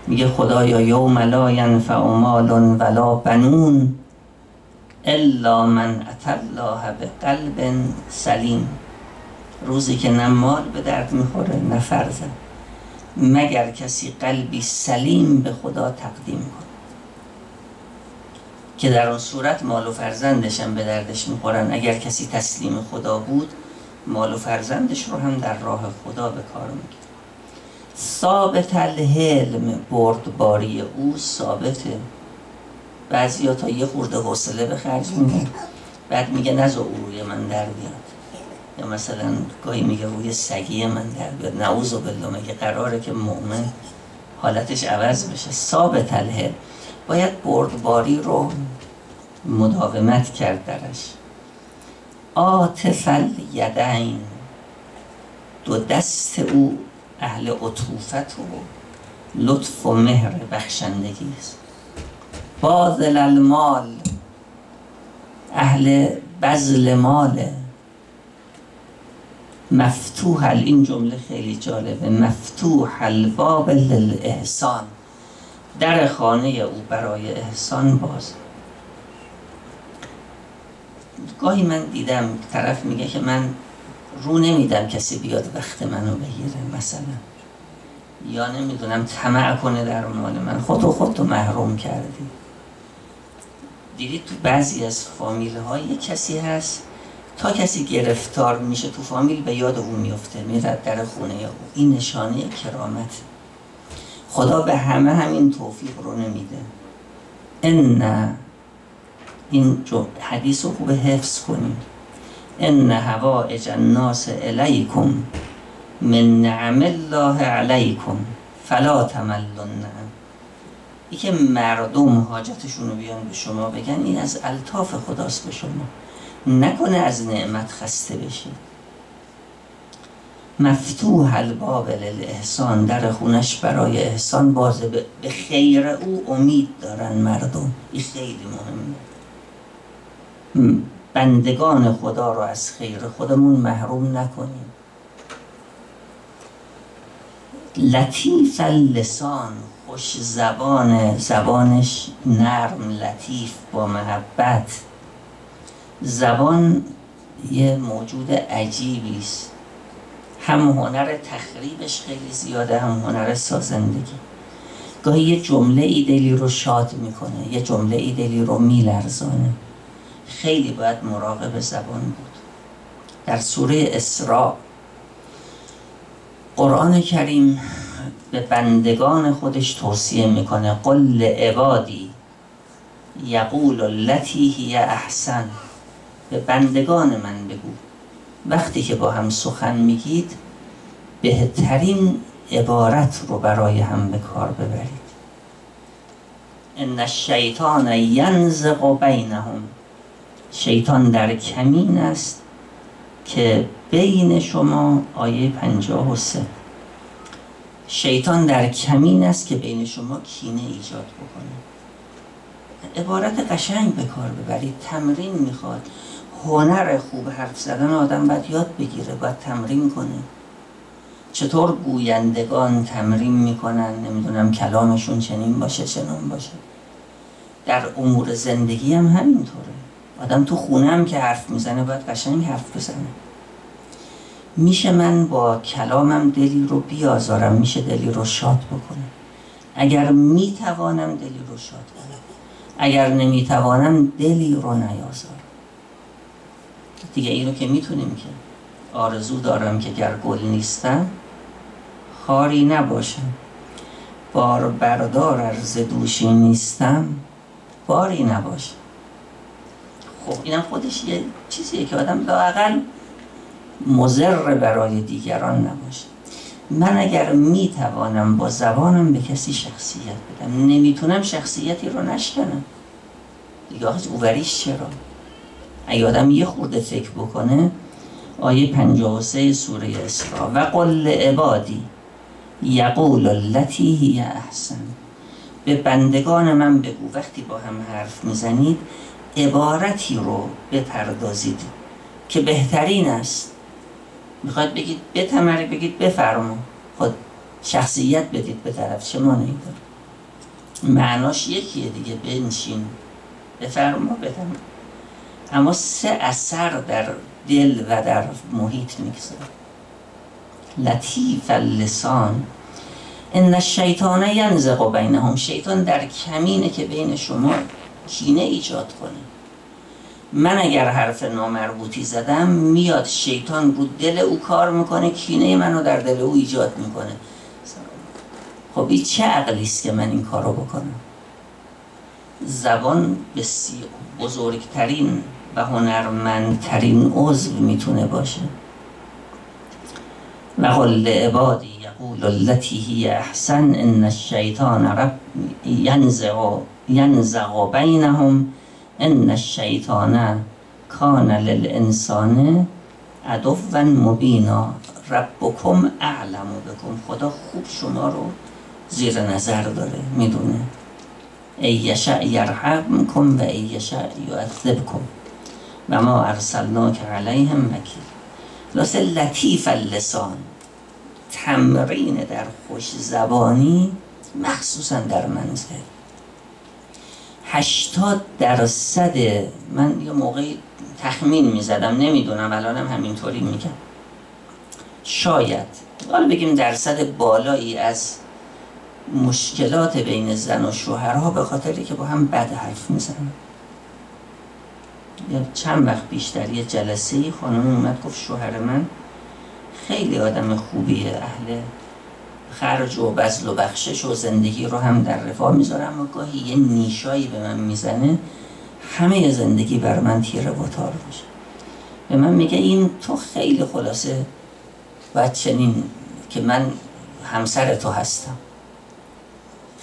میگه خدایا یوم لا ینفع مال ولا بنون الا من اتى الله به سلیم. روزی که نه مال به درد می‌خوره نه فرزند مگر کسی قلبی سلیم به خدا تقدیم کنه که در اون صورت مال و فرزندش هم به دردش می‌خورن. اگر کسی تسلیم خدا بود مال و فرزندش رو هم در راه خدا به کار می‌گیره. ثابت الحلم بردباری او ثابته. بعضی تا یه خورده حوصله به خرج میدن بعد میگه نزا او روی من در بیاد. یا مثلا گاهی میگه روی سگی من در بیاد. نعوذ بالله مگه قراره که مؤمن حالتش عوض بشه؟ ثابت الحلم. باید بردباری رو مداومت کرد درش. آتف الیدین دو دست او اهل عطوفت و لطف و مهر بخشندگی است. باذل المال اهل بذل ماله مفتوح این جمله خیلی جالبه. مفتوح الباب للاحسان در خانه او برای احسان باز. گاهی من دیدم طرف میگه که من رو نمیدم کسی بیاد وقت منو بگیره مثلا. یا نمی‌دونم طمع کنه در مال من. خودتو خودتو محروم کردی. دیدید تو بعضی از فامیل های کسی هست تا کسی گرفتار میشه تو فامیل به یاد او میفته میرد در خونه او این نشانه کرامت. خدا به همه همین توفیق رو نمیده. ان این حدیث رو خوب حفظ کنیم ان هوائج الناس الیکم من نعم الله علیکم فلا تملن. ای که مردم حاجتشون رو بیان به شما بگن این از الطاف خداست به شما. نکنه از نعمت خسته بشید مفتوح الباب للاحسان در خونش برای احسان بازه. به خیر او امید دارن مردم. این خیلی مهمه. بندگان خدا رو از خیر خودمون محروم نکنیم. لطیف اللسان خوش زبان زبانش نرم لطیف با محبت. زبان یه موجود عجیبی است. هم هنر تخریبش خیلی زیاده هم هنر سازندگی. گاهی یه جمله ای دلی رو شاد می‌کنه یه جمله ای دلی رو میلرزانه. خیلی باید مراقب زبان بود. در سوره اسراء قرآن کریم به بندگان خودش توصیه می‌کنه قل عبادی یقول التي هی احسن. به بندگان من بگو وقتی که با هم سخن میگید بهترین عبارت رو برای هم به کار ببرید. ان الشیطان ینزغ بینهم. شیطان در کمین است که بین شما آیه پنجاه و سه. شیطان در کمین است که بین شما کینه ایجاد بکنه. عبارت قشنگ به کار ببرید. تمرین می‌خواد. هنر خوب حرف زدن آدم باید یاد بگیره باید تمرین کنه. چطور گویندگان تمرین می‌کنن؟ نمی‌دونم کلامشون چنین باشه چنون باشه. در امور زندگی هم همینطوره. آدم تو خونه هم که حرف می‌زنه باید قشنگ حرف بزنه. میشه من با کلامم دلی رو بیازارم میشه دلی رو شاد بکنم. اگر می‌توانم دلی رو شاد کنم. اگر نمی‌توانم دلی رو نیازارم. دیگه این رو که می‌تونیم که آرزو دارم که گر گل نیستم خاری نباشم. بار بردار ارز دوشی نیستم باری نباشم. خب اینم خودش یه چیزیه که آدم لاقل مزر برای دیگران نباشه. من اگر می‌توانم با زبانم به کسی شخصیت بدم نمی‌تونم شخصیتی رو نشکنم. دیگه آخه اووریش چرا؟ اگه آدم یه خورده فکر بکنه آیه 53 سوره اسراء و قل عبادی یقول التي هی احسن. به بندگان من بگو وقتی با هم حرف می‌زنید عبارتی رو بپردازید که بهترین است. می‌خواد بگید بتمری بگید بفرما خود شخصیت بدید به طرف مانعی داره؟ معناش یکیه دیگه بنشین. بفرما بتمر اما سه اثر در دل و در محیط می‌گذاره. لطیف اللسان. ان الشیطان ینزغ بینهم. شیطان در کمینه که بین شما کینه ایجاد کنه. من اگر حرف نامربوطی زدم میاد شیطان رو دل او کار می‌کنه کینه منو در دل او ایجاد می‌کنه. خب این چه عقلی است که من این کارو بکنم؟ زبان بسیار بزرگترین و هنرمندترین عضو می‌تونه باشه. و قل عبادی یقول التي هی احسن ان الشیطان رب ینزغ. ینزغ بینهم ان الشیطان کان للانسان عدوا مبینا. ربکم اعلم بکم. خدا خوب شما رو زیر نظر داره می‌دونه. ای یشع یرحمکم و ای یشع یعذبکم. و ما ارسلناک علیهم وکیل. لاسه لطیف اللسان. تمرین در خوش زبانی مخصوصا در منزل. هشتاد درصد. من یه موقعی تخمین می‌زدم نمی‌دونم الانم همینطوری میگم. شاید. حالا بگیم درصد بالایی از مشکلات بین زن و شوهرها به خاطری که با هم بد حرف می‌زنن. یا چند وقت بیشتر یه جلسه ای خانم اومد گفت شوهر من خیلی آدم خوبیه اهل خرج و بزل و بخشش و زندگی رو هم در رفاه می‌ذاره اما گاهی یه نیشایی به من می‌زنه همه زندگی بر من تیره و تار میشه. به من میگه این تو خیلی خلاصه باید چنین که من همسر تو هستم.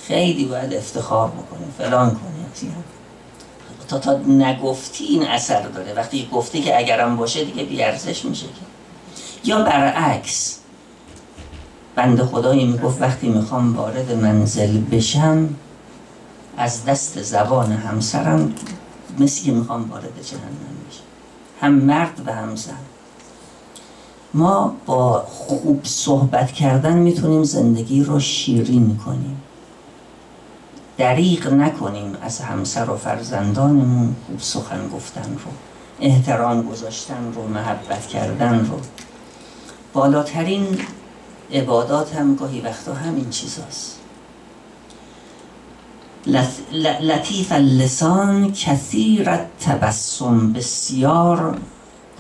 خیلی باید افتخار بکنی فلان کنی. تا تا نگفتی این اثر داره. وقتی گفتی که اگرم باشه دیگه بیارزش میشه که. یا برعکس بند خدایی می‌گفت وقتی می‌خوام وارد منزل بشم از دست زبان همسرم مثل که می‌خوام وارد جهنم بشم. هم مرد و هم زن. ما با خوب صحبت کردن می‌تونیم زندگی رو شیرین کنیم. دریغ نکنیم از همسر و فرزندانمون خوب سخن گفتن رو احترام گذاشتن رو محبت کردن رو. بالاترین عبادات هم گاهی وقتا همین چیزاست. لطیف اللسان کثیر تبسم بسیار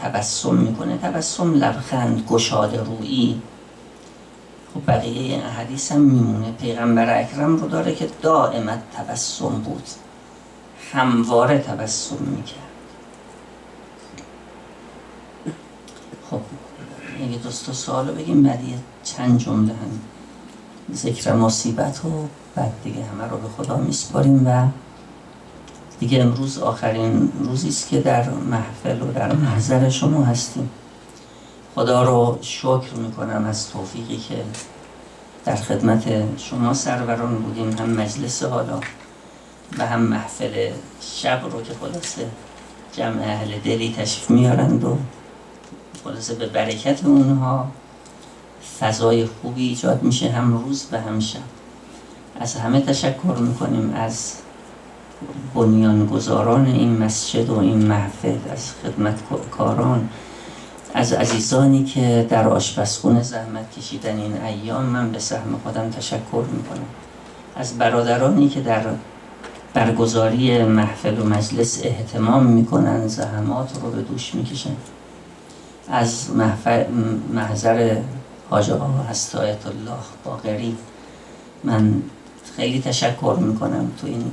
تبسم می‌کنه. تبسم لبخند گشاد رویی. خب بقیه این حدیث هم میمونه. پیغمبر اکرم رو داره که دائمت تبسم بود. همواره تبسم می‌کرد. خب یه دوست سوال رو بگیم بعد یه چند جمله هم ذکر مصیبت و بعد دیگه همه رو به خدا میسپاریم و دیگه امروز آخرین روزی است که در محفل و در محضر شما هستیم. خدا رو شکر می‌کنم از توفیقی که در خدمت شما سروران بودیم هم مجلس حالا و هم محفل شب رو که خلاصه جمع اهل دلی تشریف میارند و خلاصه به برکت اونها فضای خوبی ایجاد میشه هم روز و هم شب. از همه تشکر می‌کنیم از بنیانگذاران این مسجد و این محفل از خدمتکاران از عزیزانی که در آشپزخونه زحمت کشیدن این ایام من به سهم خودم تشکر می‌کنم. از برادرانی که در برگزاری محفل و مجلس احتمام می‌کنن زحمات رو به دوش می‌کشن. از محضر حاج آقا هستایت الله باقری. من خیلی تشکر می‌کنم تو این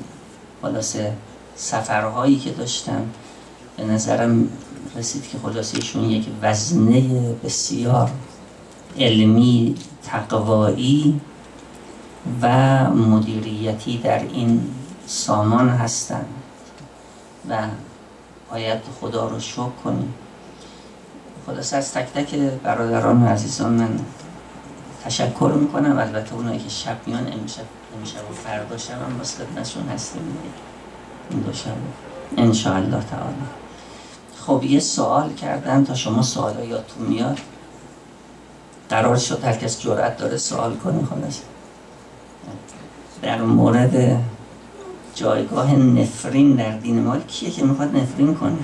خلاصه سفرهایی که داشتم. به نظرم رسید که خلاصه ایشون یک وزنه بسیار علمی تقوایی و مدیریتی در این سامان هستند. و باید خدا رو شکر کنیم. خلاصه از تک تک برادران و عزیزان من تشکر می‌کنم. البته اونایی که شب میان امشب امشب و فردا شب هم باز خدمتشون هستیم. این دو شب. انشاءالله تعالی. خب یه سوال کردن تا شما سوال یادتون میاد. قرار شد هر کس جرأت داره سوال کنه خلاص. در مورد جایگاه نفرین در دین ما کیه که می‌خواد نفرین کنه؟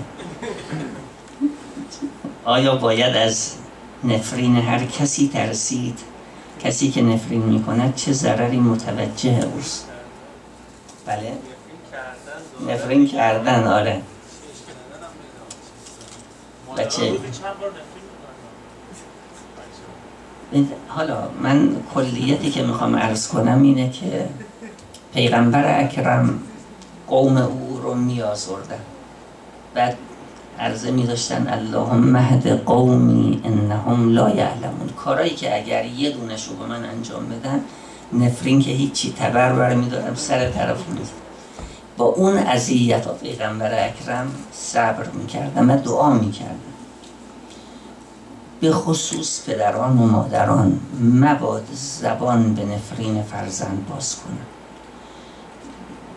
آیا باید از نفرین هر کسی ترسید؟ کسی که نفرین می‌کنه چه ضرری متوجه اوست؟ بله. نفرین کردن آره. بچه حالا من کلیتی که می‌خوام عرض کنم اینه که پیغمبر اکرم قوم او رو میازردن بعد عرضه می داشتن اللهم مهد قومی انهم لا یعلمون. کارایی که اگر یه دونش رو به من انجام بدن نفرین که هیچی تبر بر می دارم سر طرف می با اون عذیت پیغمبر اکرم صبر می کردم و دعا می کردم به خصوص پدران و مادران مباد زبان به نفرین فرزند باز کنم.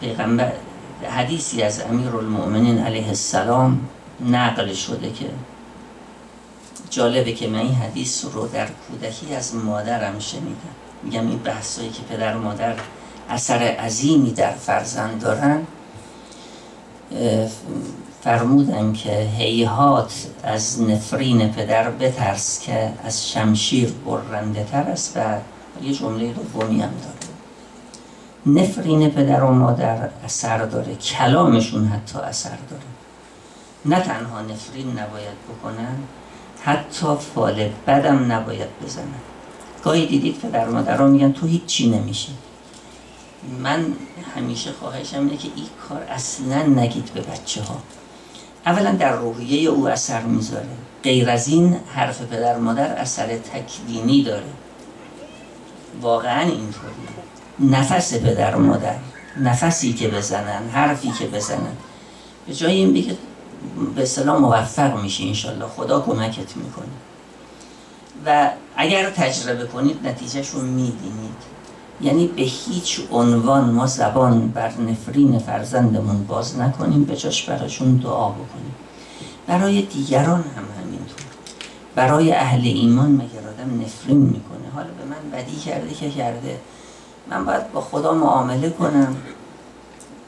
پیغمبر حدیثی از امیر المؤمنین علیه السلام نقل شده که جالبه که من این حدیث رو در کودکی از مادرم شنیدم. میگم این بحثایی که پدر و مادر اثر عظیمی در فرزند دارن فرمودن که هیهات از نفرین پدر بترس که از شمشیر برنده تر است و یه جمله دومی هم داره. نفرین پدر و مادر اثر داره. کلامشون حتی اثر داره. نه تنها نفرین نباید بکنن حتی فال بدم نباید بزنن. گاهی دیدید پدر مادر رو میگن تو هیچ چی نمیشی من همیشه خواهشم اینه که این کار اصلا نگید به بچه ها اولا در روحیه او اثر می‌ذاره. غیر از این حرف پدر مادر اثر تکوینی داره. واقعا اینطوریه. نفس پدر مادر نفسی که بزنن حرفی که بزنن. به جای این بگه به سلام موفق میشی انشالله. خدا کمکت می‌کنه. و اگر تجربه کنید نتیجهشون می‌بینید. یعنی به هیچ عنوان ما زبان بر نفرین فرزندمون باز نکنیم به جاش براشون دعا بکنیم. برای دیگران هم همینطور. برای اهل ایمان مگر آدم نفرین می‌کنه؟ حالا به من بدی کرده که کرده. من باید با خدا معامله کنم.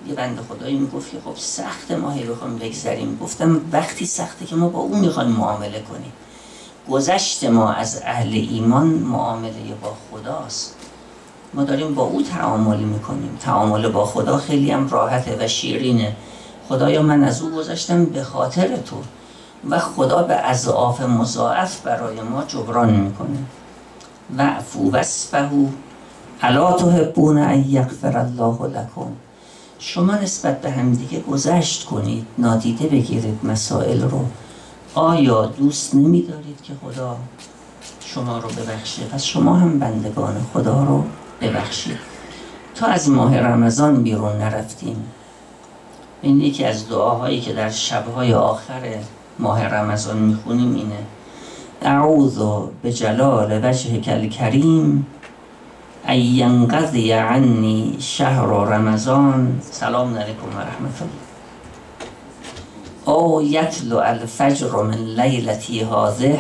یه بند خدایی می‌گفت که خب سخت ما هی بخوام بگذریم. گفتم وقتی سخته که ما با اون می‌خوایم معامله کنیم. گذشت ما از اهل ایمان معامله با خداست. ما داریم با او تعامل می‌کنیم. تعامل با خدا خیلی هم راحته و شیرینه. خدایا من از او گذشتم به خاطر تو و خدا به اضعاف مضاعف برای ما جبران می‌کنه. وعفو وصفهو الا تحبون ان یغفر الله لکم. شما نسبت به همدیگه گذشت کنید نادیده بگیرید مسائل رو. آیا دوست نمیدارید که خدا شما رو ببخشه پس شما هم بندگان خدا رو ببخشید تا از ماه رمضان بیرون نرفتیم. این یکی از دعاهایی که در شبهای آخر ماه رمضان می‌خونیم اینه اعوذ به جلال وجه کل کریم اینقضی عنی شهر رمضان. سلام علیکم و رحمت الله. او یتلو الفجر من لیلتی هذه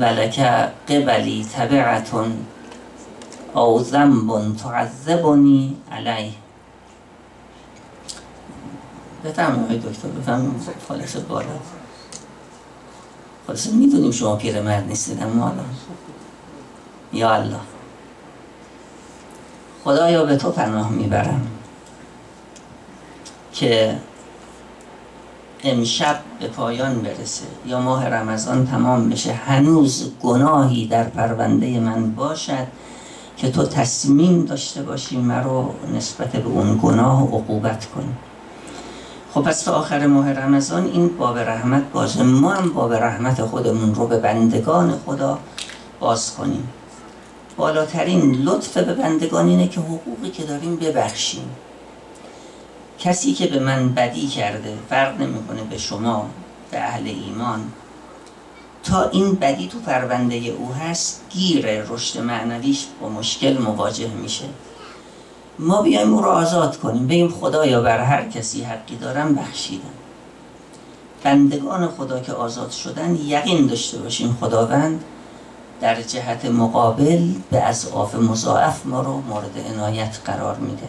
ولک قبلی تبعتون او ذنب تعذبنی علیه. بفهم های دکتر بفهم خالص بالا. خالص می‌دونیم شما پیر مرد نیستید اما یا الله. خدایا به تو پناه می‌برم که امشب به پایان برسه یا ماه رمضان تمام بشه. هنوز گناهی در پرونده من باشد که تو تصمیم داشته باشی مرا نسبت به اون گناه عقوبت کنی. خب پس تا آخر ماه رمضان این باب رحمت بازه ما هم باب رحمت خودمون رو به بندگان خدا باز کنیم. بالاترین لطف به بندگان اینه که حقوقی که داریم ببخشیم. کسی که به من بدی کرده فرق نمی‌کنه به شما به اهل ایمان. تا این بدی تو پرونده او هست گیر رشد معنویش با مشکل مواجه میشه. ما بیایم او رو آزاد کنیم بگیم خدایا بر هر کسی حقی دارم بخشیدم. بندگان خدا که آزاد شدن یقین داشته باشیم خداوند در جهت مقابل به اضعاف مضاعف ما رو مورد عنایت قرار میده.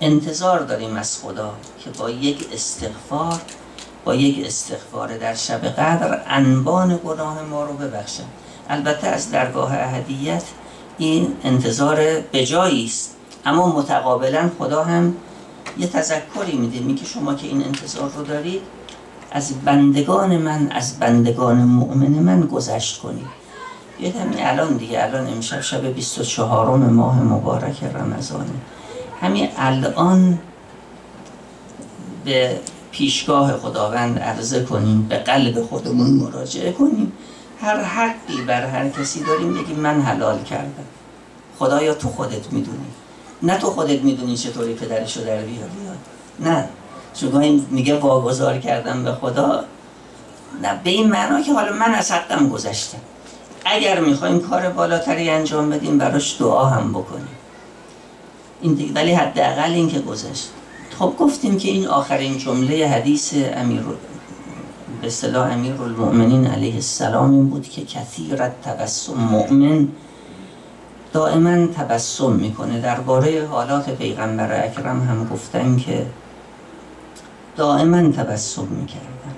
انتظار داریم از خدا که با یک استغفار با یک استغفار در شب قدر انبان گناه ما رو ببخشن البته از درگاه اهدیت این انتظار بجایی است. اما متقابلا خدا هم یه تذکری میده. میگه شما که این انتظار رو دارید از بندگان من از بندگان مؤمن من گذشت کنید. همین الان دیگه الان امشب شب 24 ماه مبارک رمضانه همین الان به پیشگاه خداوند عرضه کنیم به قلب خودمون مراجعه کنیم. هر حقی بر هر کسی داریم بگیم من حلال کردم. خدایا تو خودت می‌دونی. نه تو خودت می‌دونی چطوری پدرشو در بیاری نه. چون میگه واگذار کردم به خدا. نه به این معنا که حالا من از حقم گذشتم. اگر می‌خوایم کار بالاتری انجام بدیم براش دعا هم بکنیم. این دیگه ولی حداقل این که گذشت. خب گفتیم که این آخرین جمله حدیث امیر به اصطلاح امیر المؤمنین علیه السلام این بود که کثیر تبسم مؤمن دائما تبسم می‌کنه. درباره حالات پیغمبر اکرم هم گفتن که دائما تبسم می‌کردن.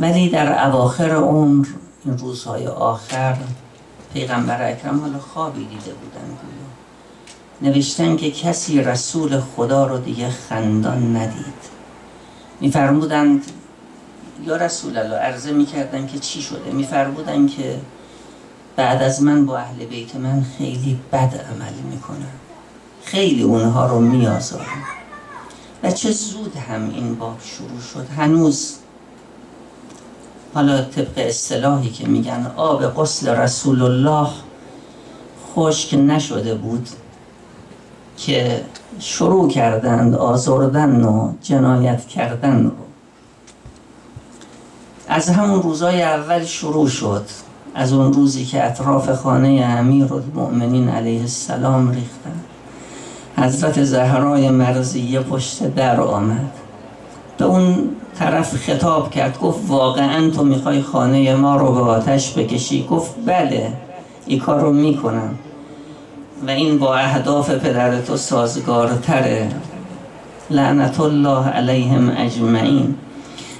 ولی در اواخر عمر این روزهای آخر پیغمبر اکرم حالا خوابی دیده بودن نوشتن که کسی رسول خدا رو دیگه خندان ندید. میفرمودند یا رسول الله عرضه می‌کردن که چی شده؟ میفرمودن که بعد از من با اهل بیت من خیلی بد عمل می‌کنن. خیلی اونها رو میآزارم و چه زود هم این باب شروع شد. هنوز حالا طبق اصطلاحی که میگن آب قسل رسول الله خشک نشده بود که شروع کردند آزردن و جنایت کردن رو. از همون روزای اول شروع شد. از اون روزی که اطراف خانه امیر المؤمنین علیه السلام ریختن. حضرت زهرای مرزیه پشت در آمد. به اون طرف خطاب کرد گفت واقعا تو می‌خوای خانه ما رو به آتش بکشی؟ گفت بله این کار رو می‌کنم. و این با اهداف پدر تو سازگارتره. لعنت الله علیهم اجمعین.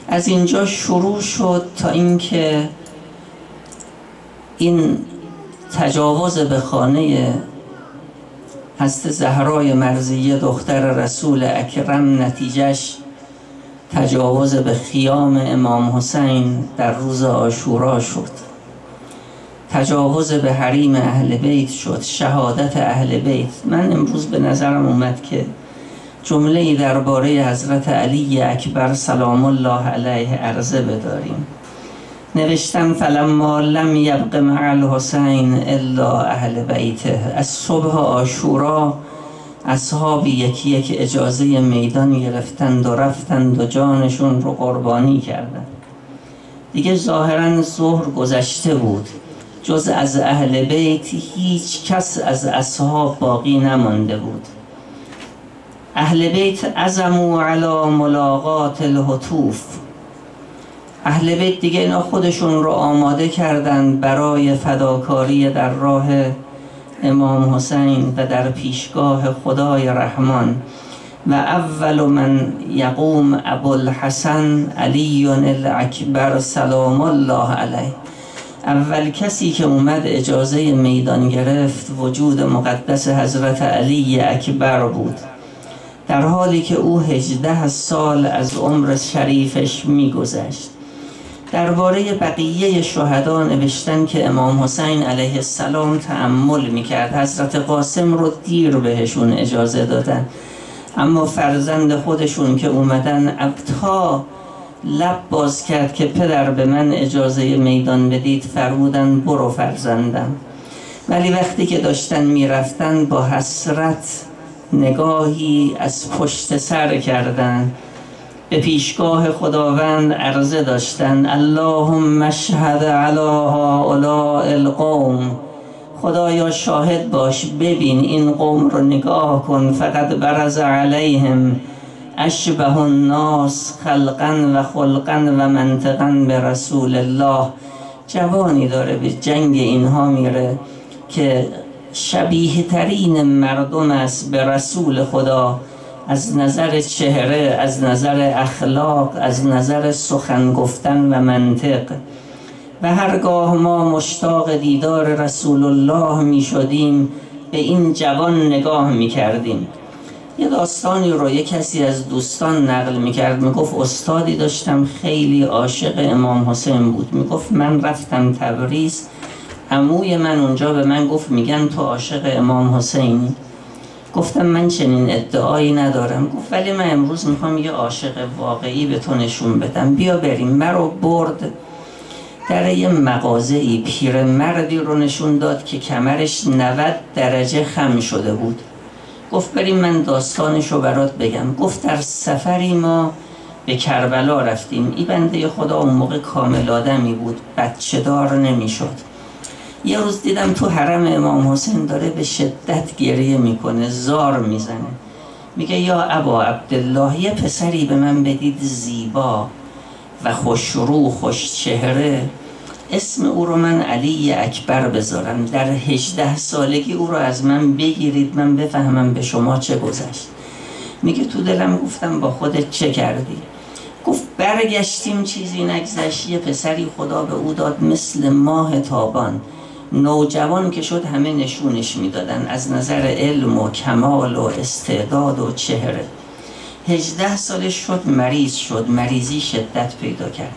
از اینجا شروع شد تا اینکه این تجاوز به خانه هست زهرای مرزیه دختر رسول اکرم نتیجهش تجاوز به خیام امام حسین در روز آشورا شد. تجاوز به حریم اهل بیت شد شهادت اهل بیت. من امروز به نظرم اومد که جمله درباره حضرت علی اکبر سلام الله علیه عرضه بداریم. نوشتم فلما لم یبق مع الحسین الا اهل بیته. از صبح آشورا اصحابی یکی یک اجازه میدان گرفتند و رفتند و جانشون رو قربانی کردند. دیگه ظاهرا ظهر گذشته بود. جز از اهل بیت هیچ کس از اصحاب باقی نمانده بود. اهل بیت ازمو علی ملاقات الهتوف اهل بیت دیگه اینا خودشون رو آماده کردند برای فداکاری در راه امام حسین و در پیشگاه خدای رحمان. و اول من یقوم ابو الحسن علی الاکبر سلام الله علیه. اول کسی که اومد اجازه میدان گرفت وجود مقدس حضرت علی اکبر بود. در حالی که او هجده سال از عمر شریفش میگذشت. درباره بقیه شهدا نوشتن که امام حسین علیه السلام تعمل می‌کرد. حضرت قاسم رو دیر بهشون اجازه دادن. اما فرزند خودشون که اومدن ابتا لب باز کرد که پدر به من اجازه میدان بدید فرمودن برو فرزندم. ولی وقتی که داشتن می‌رفتن با حسرت نگاهی از پشت سر کردن. به پیشگاه خداوند عرضه داشتن. اللهم اشهد علی هؤلاء القوم. خدایا شاهد باش ببین این قوم رو نگاه کن فقط برز علیهم. اشبه الناس خلقا و خلقا و منطقا به رسول الله. جوانی داره به جنگ اینها میره که شبیه ترین مردم است به رسول خدا. از نظر چهره از نظر اخلاق از نظر سخن گفتن و منطق. و هرگاه ما مشتاق دیدار رسول الله می شدیم به این جوان نگاه می کردیم یه داستانی رو یه کسی از دوستان نقل می‌کرد می‌گفت استادی داشتم خیلی عاشق امام حسین بود. می‌گفت من رفتم تبریز عموی من اونجا به من گفت میگن تو عاشق امام حسینی. گفتم من چنین ادعایی ندارم. گفت ولی من امروز می‌خوام یه عاشق واقعی به تو نشون بدم. بیا بریم. مرا برد. در یه مغازه پیر مردی رو نشون داد که کمرش 90 درجه خم شده بود. گفت بریم من داستانش رو برات بگم. گفت در سفری ما به کربلا رفتیم. این بنده خدا اون موقع کامل آدمی بود. بچه دار نمی‌شد. یه روز دیدم تو حرم امام حسین داره به شدت گریه می‌کنه زار می‌زنه. میگه یا ابا عبدالله یه پسری به من بدید زیبا و خوشرو خوش چهره. اسم او رو من علی اکبر بذارم. در هجده سالگی او رو از من بگیرید من بفهمم به شما چه گذشت. میگه تو دلم گفتم با خودت چه کردی؟ گفت برگشتیم چیزی نگذشت. یه پسری خدا به او داد مثل ماه تابان. نوجوان که شد همه نشونش می‌دادن. از نظر علم و کمال و استعداد و چهره. هجده سالش شد مریض شد مریضی شدت پیدا کرد.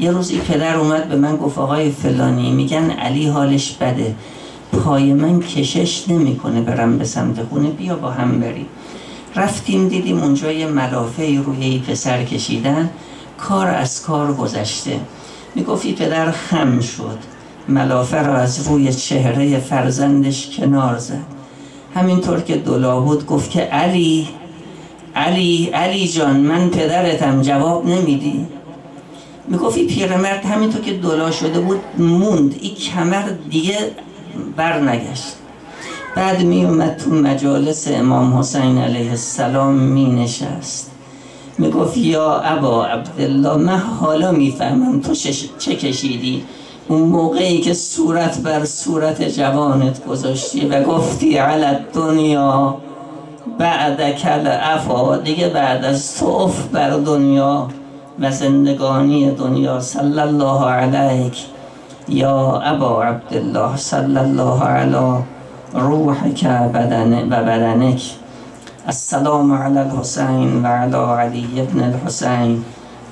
یه روز این پدر اومد به من گفت آقای فلانی میگن علی حالش بده. پای من کشش نمی‌کنه برم به سمت خونه بیا با هم بریم. رفتیم دیدیم اونجا یه ملافه روی این پسر کشیدن. کار از کار گذشته. می‌گفت پدر خم شد. ملافه را از روی چهره فرزندش کنار زد. همینطور که دلا بود گفت که علی علی علی جان من پدرتم جواب نمیدی. می‌گفت این پیرمرد همینطور که دلا شده بود موند این کمر دیگه بر نگشت. بعد می اومد تو مجالس امام حسین علیه السلام می نشست. می گفت یا ابا عبدالله من حالا می‌فهمم تو چه کشیدی؟ اون موقعی که صورت بر صورت جوانت گذاشتی و گفتی علی دنیا بعد کل افا دیگه بعد از تو بر دنیا و زندگانی دنیا صلی الله علیک یا ابا عبدالله صلی الله علی روحك بدن و بدنك السلام على الحسين وعلى علي بن الحسين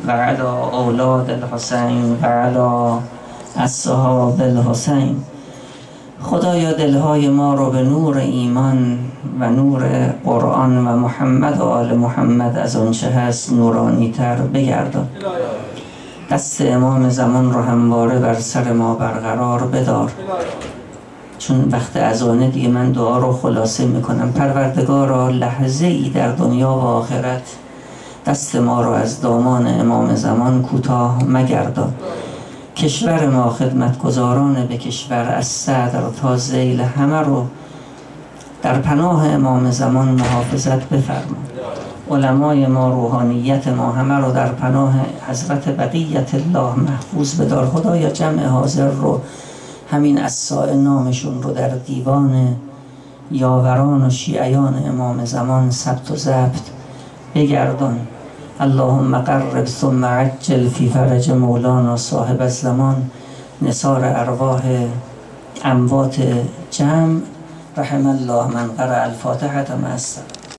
وعلى اولاد الحسين وعلى اصحاب الحسين خدایا دلهای ما رو به نور ایمان و نور قرآن و محمد و آل محمد از آنچه هست نورانی تر بگردان. دست امام زمان رو همواره بر سر ما برقرار بدار. چون وقت ازانه دیگه من دعا رو خلاصه می‌کنم. پروردگارا لحظه ای در دنیا و آخرت. دست ما رو از دامان امام زمان کوتاه مگردان. کشور ما خدمتگزاران به کشور از صدر تا زیل همه رو در پناه امام زمان محافظت بفرما علمای ما روحانیت ما همه رو در پناه حضرت بقیت الله محفوظ بدار. خدایا جمع حاضر رو همین از نامشون رو در دیوان یاوران و شیعیان امام زمان ثبت و ضبط بگردان. اللهم قرب ثم عجل فی فرج مولانا صاحب الزمان. نصار ارواح اموات جمع. رحم الله من قرأ الفاتحه مع